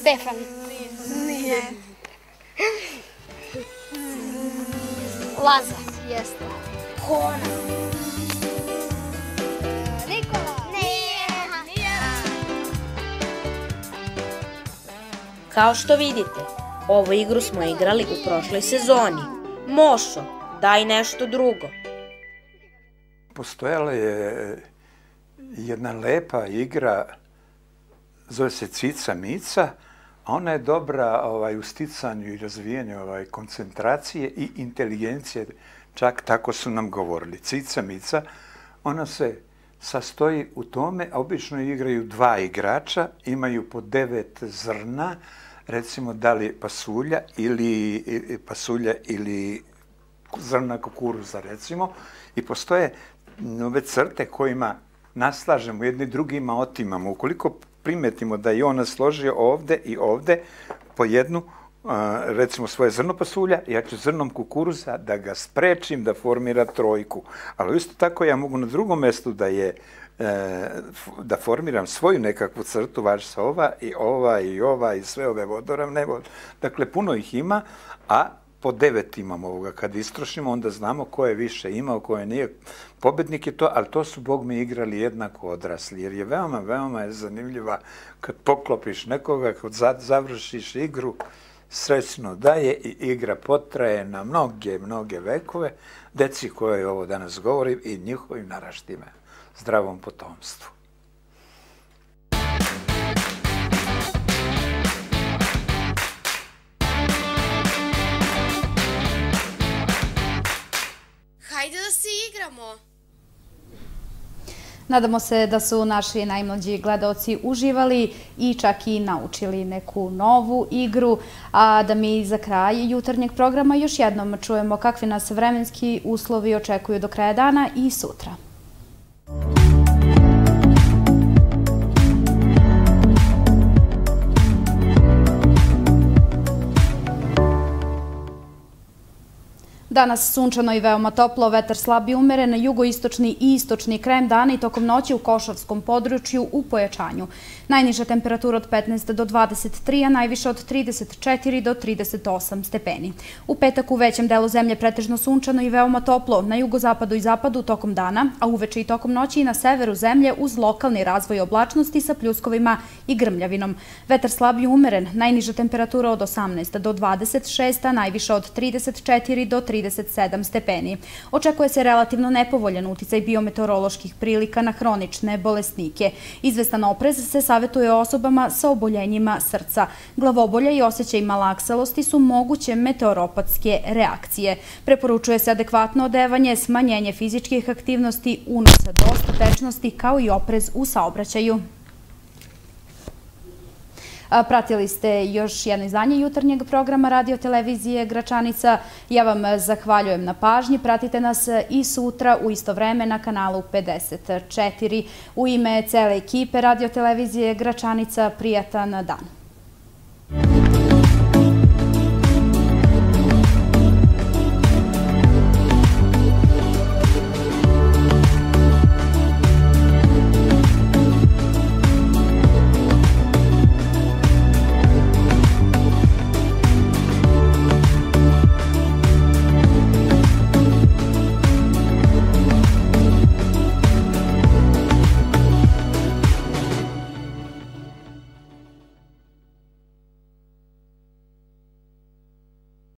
Speaker 43: Stefan. Nije. Laza. Jeste. Kona.
Speaker 42: Kao što vidite, ovu igru smo igrali u prošloj sezoni. Mošo, daj nešto drugo.
Speaker 34: Postojala je jedna lepa igra, zove se Cica Mica, a ona je dobra ovaj, u sticanju i razvijanju ovaj, koncentracije i inteligencije, čak tako su nam govorili. Cica Mica, ona se sastoji u tome, a obično igraju dva igrača, imaju po devet zrna, recimo da li pasulja ili pasulja ili zrna kukuruza recimo i postoje nove crte kojima naslažemo jedni drugima otimamo. Ukoliko primetimo da je on nasložio ovde i ovde po jednu, recimo svoje zrno pasulja, ja ću zrnom kukuruza da ga sprečim da formira trojku. Ali isto tako ja mogu na drugom mestu da je E, da formiram svoju nekakvu crtu, vaš sa ova i ova i ova i sve ove vodoravne. Dakle, puno ih ima, a po devet imamo ovoga. Kad istrošimo, onda znamo ko je više imao, ko je nije. Pobednik je to, ali to su, Bog mi, igrali jednako odrasli. Jer je veoma, veoma je zanimljiva kad poklopiš nekoga, kad završiš igru, srećno daje i igra potraje na mnoge, mnoge vekove, deci koje ovo danas govorim i njihovim naraštima, zdravom potomstvu.
Speaker 43: Hajde da se igramo.
Speaker 1: Nadamo se da su naši najmlađi gledalci uživali i čak i naučili neku novu igru. A da mi za kraj jutarnjeg programa još jednom čujemo kakvi nas vremenski uslovi očekuju do kraja dana i sutra. Danas sunčano i veoma toplo, vetar slab i umeren, jugoistočni i istočni krajem dana i tokom noći u Košavskom području u pojačanju. Najniža temperatura od 15 do 23, a najviše od 34 do 38 stepeni. U petak u većem delu zemlje pretežno sunčano i veoma toplo, na jugozapadu i zapadu tokom dana, a uveče i tokom noći i na severu zemlje uz lokalni razvoj oblačnosti sa pljuskovima i grmljavinom. Vetar slab i umeren, najniža temperatura od 18 do 26, a najviše od 34 do 37 37 stepeni. Očekuje se relativno nepovoljan uticaj biometeoroloških prilika na hronične bolesnike. Izvestan oprez se savjetuje osobama sa oboljenjima srca. Glavobolja i osjećaj malaksalosti su moguće meteoropatske reakcije. Preporučuje se adekvatno odevanje, smanjenje fizičkih aktivnosti, unosa dosta tečnosti kao i oprez u saobraćaju. Pratili ste još jedno izdanje jutarnjeg programa radio televizije Gračanica. Ja vam e, zahvaljujem na pažnji. Pratite nas e, i sutra u isto vreme na kanalu 54. U ime cele ekipe radio televizije Gračanica, prijatan dan.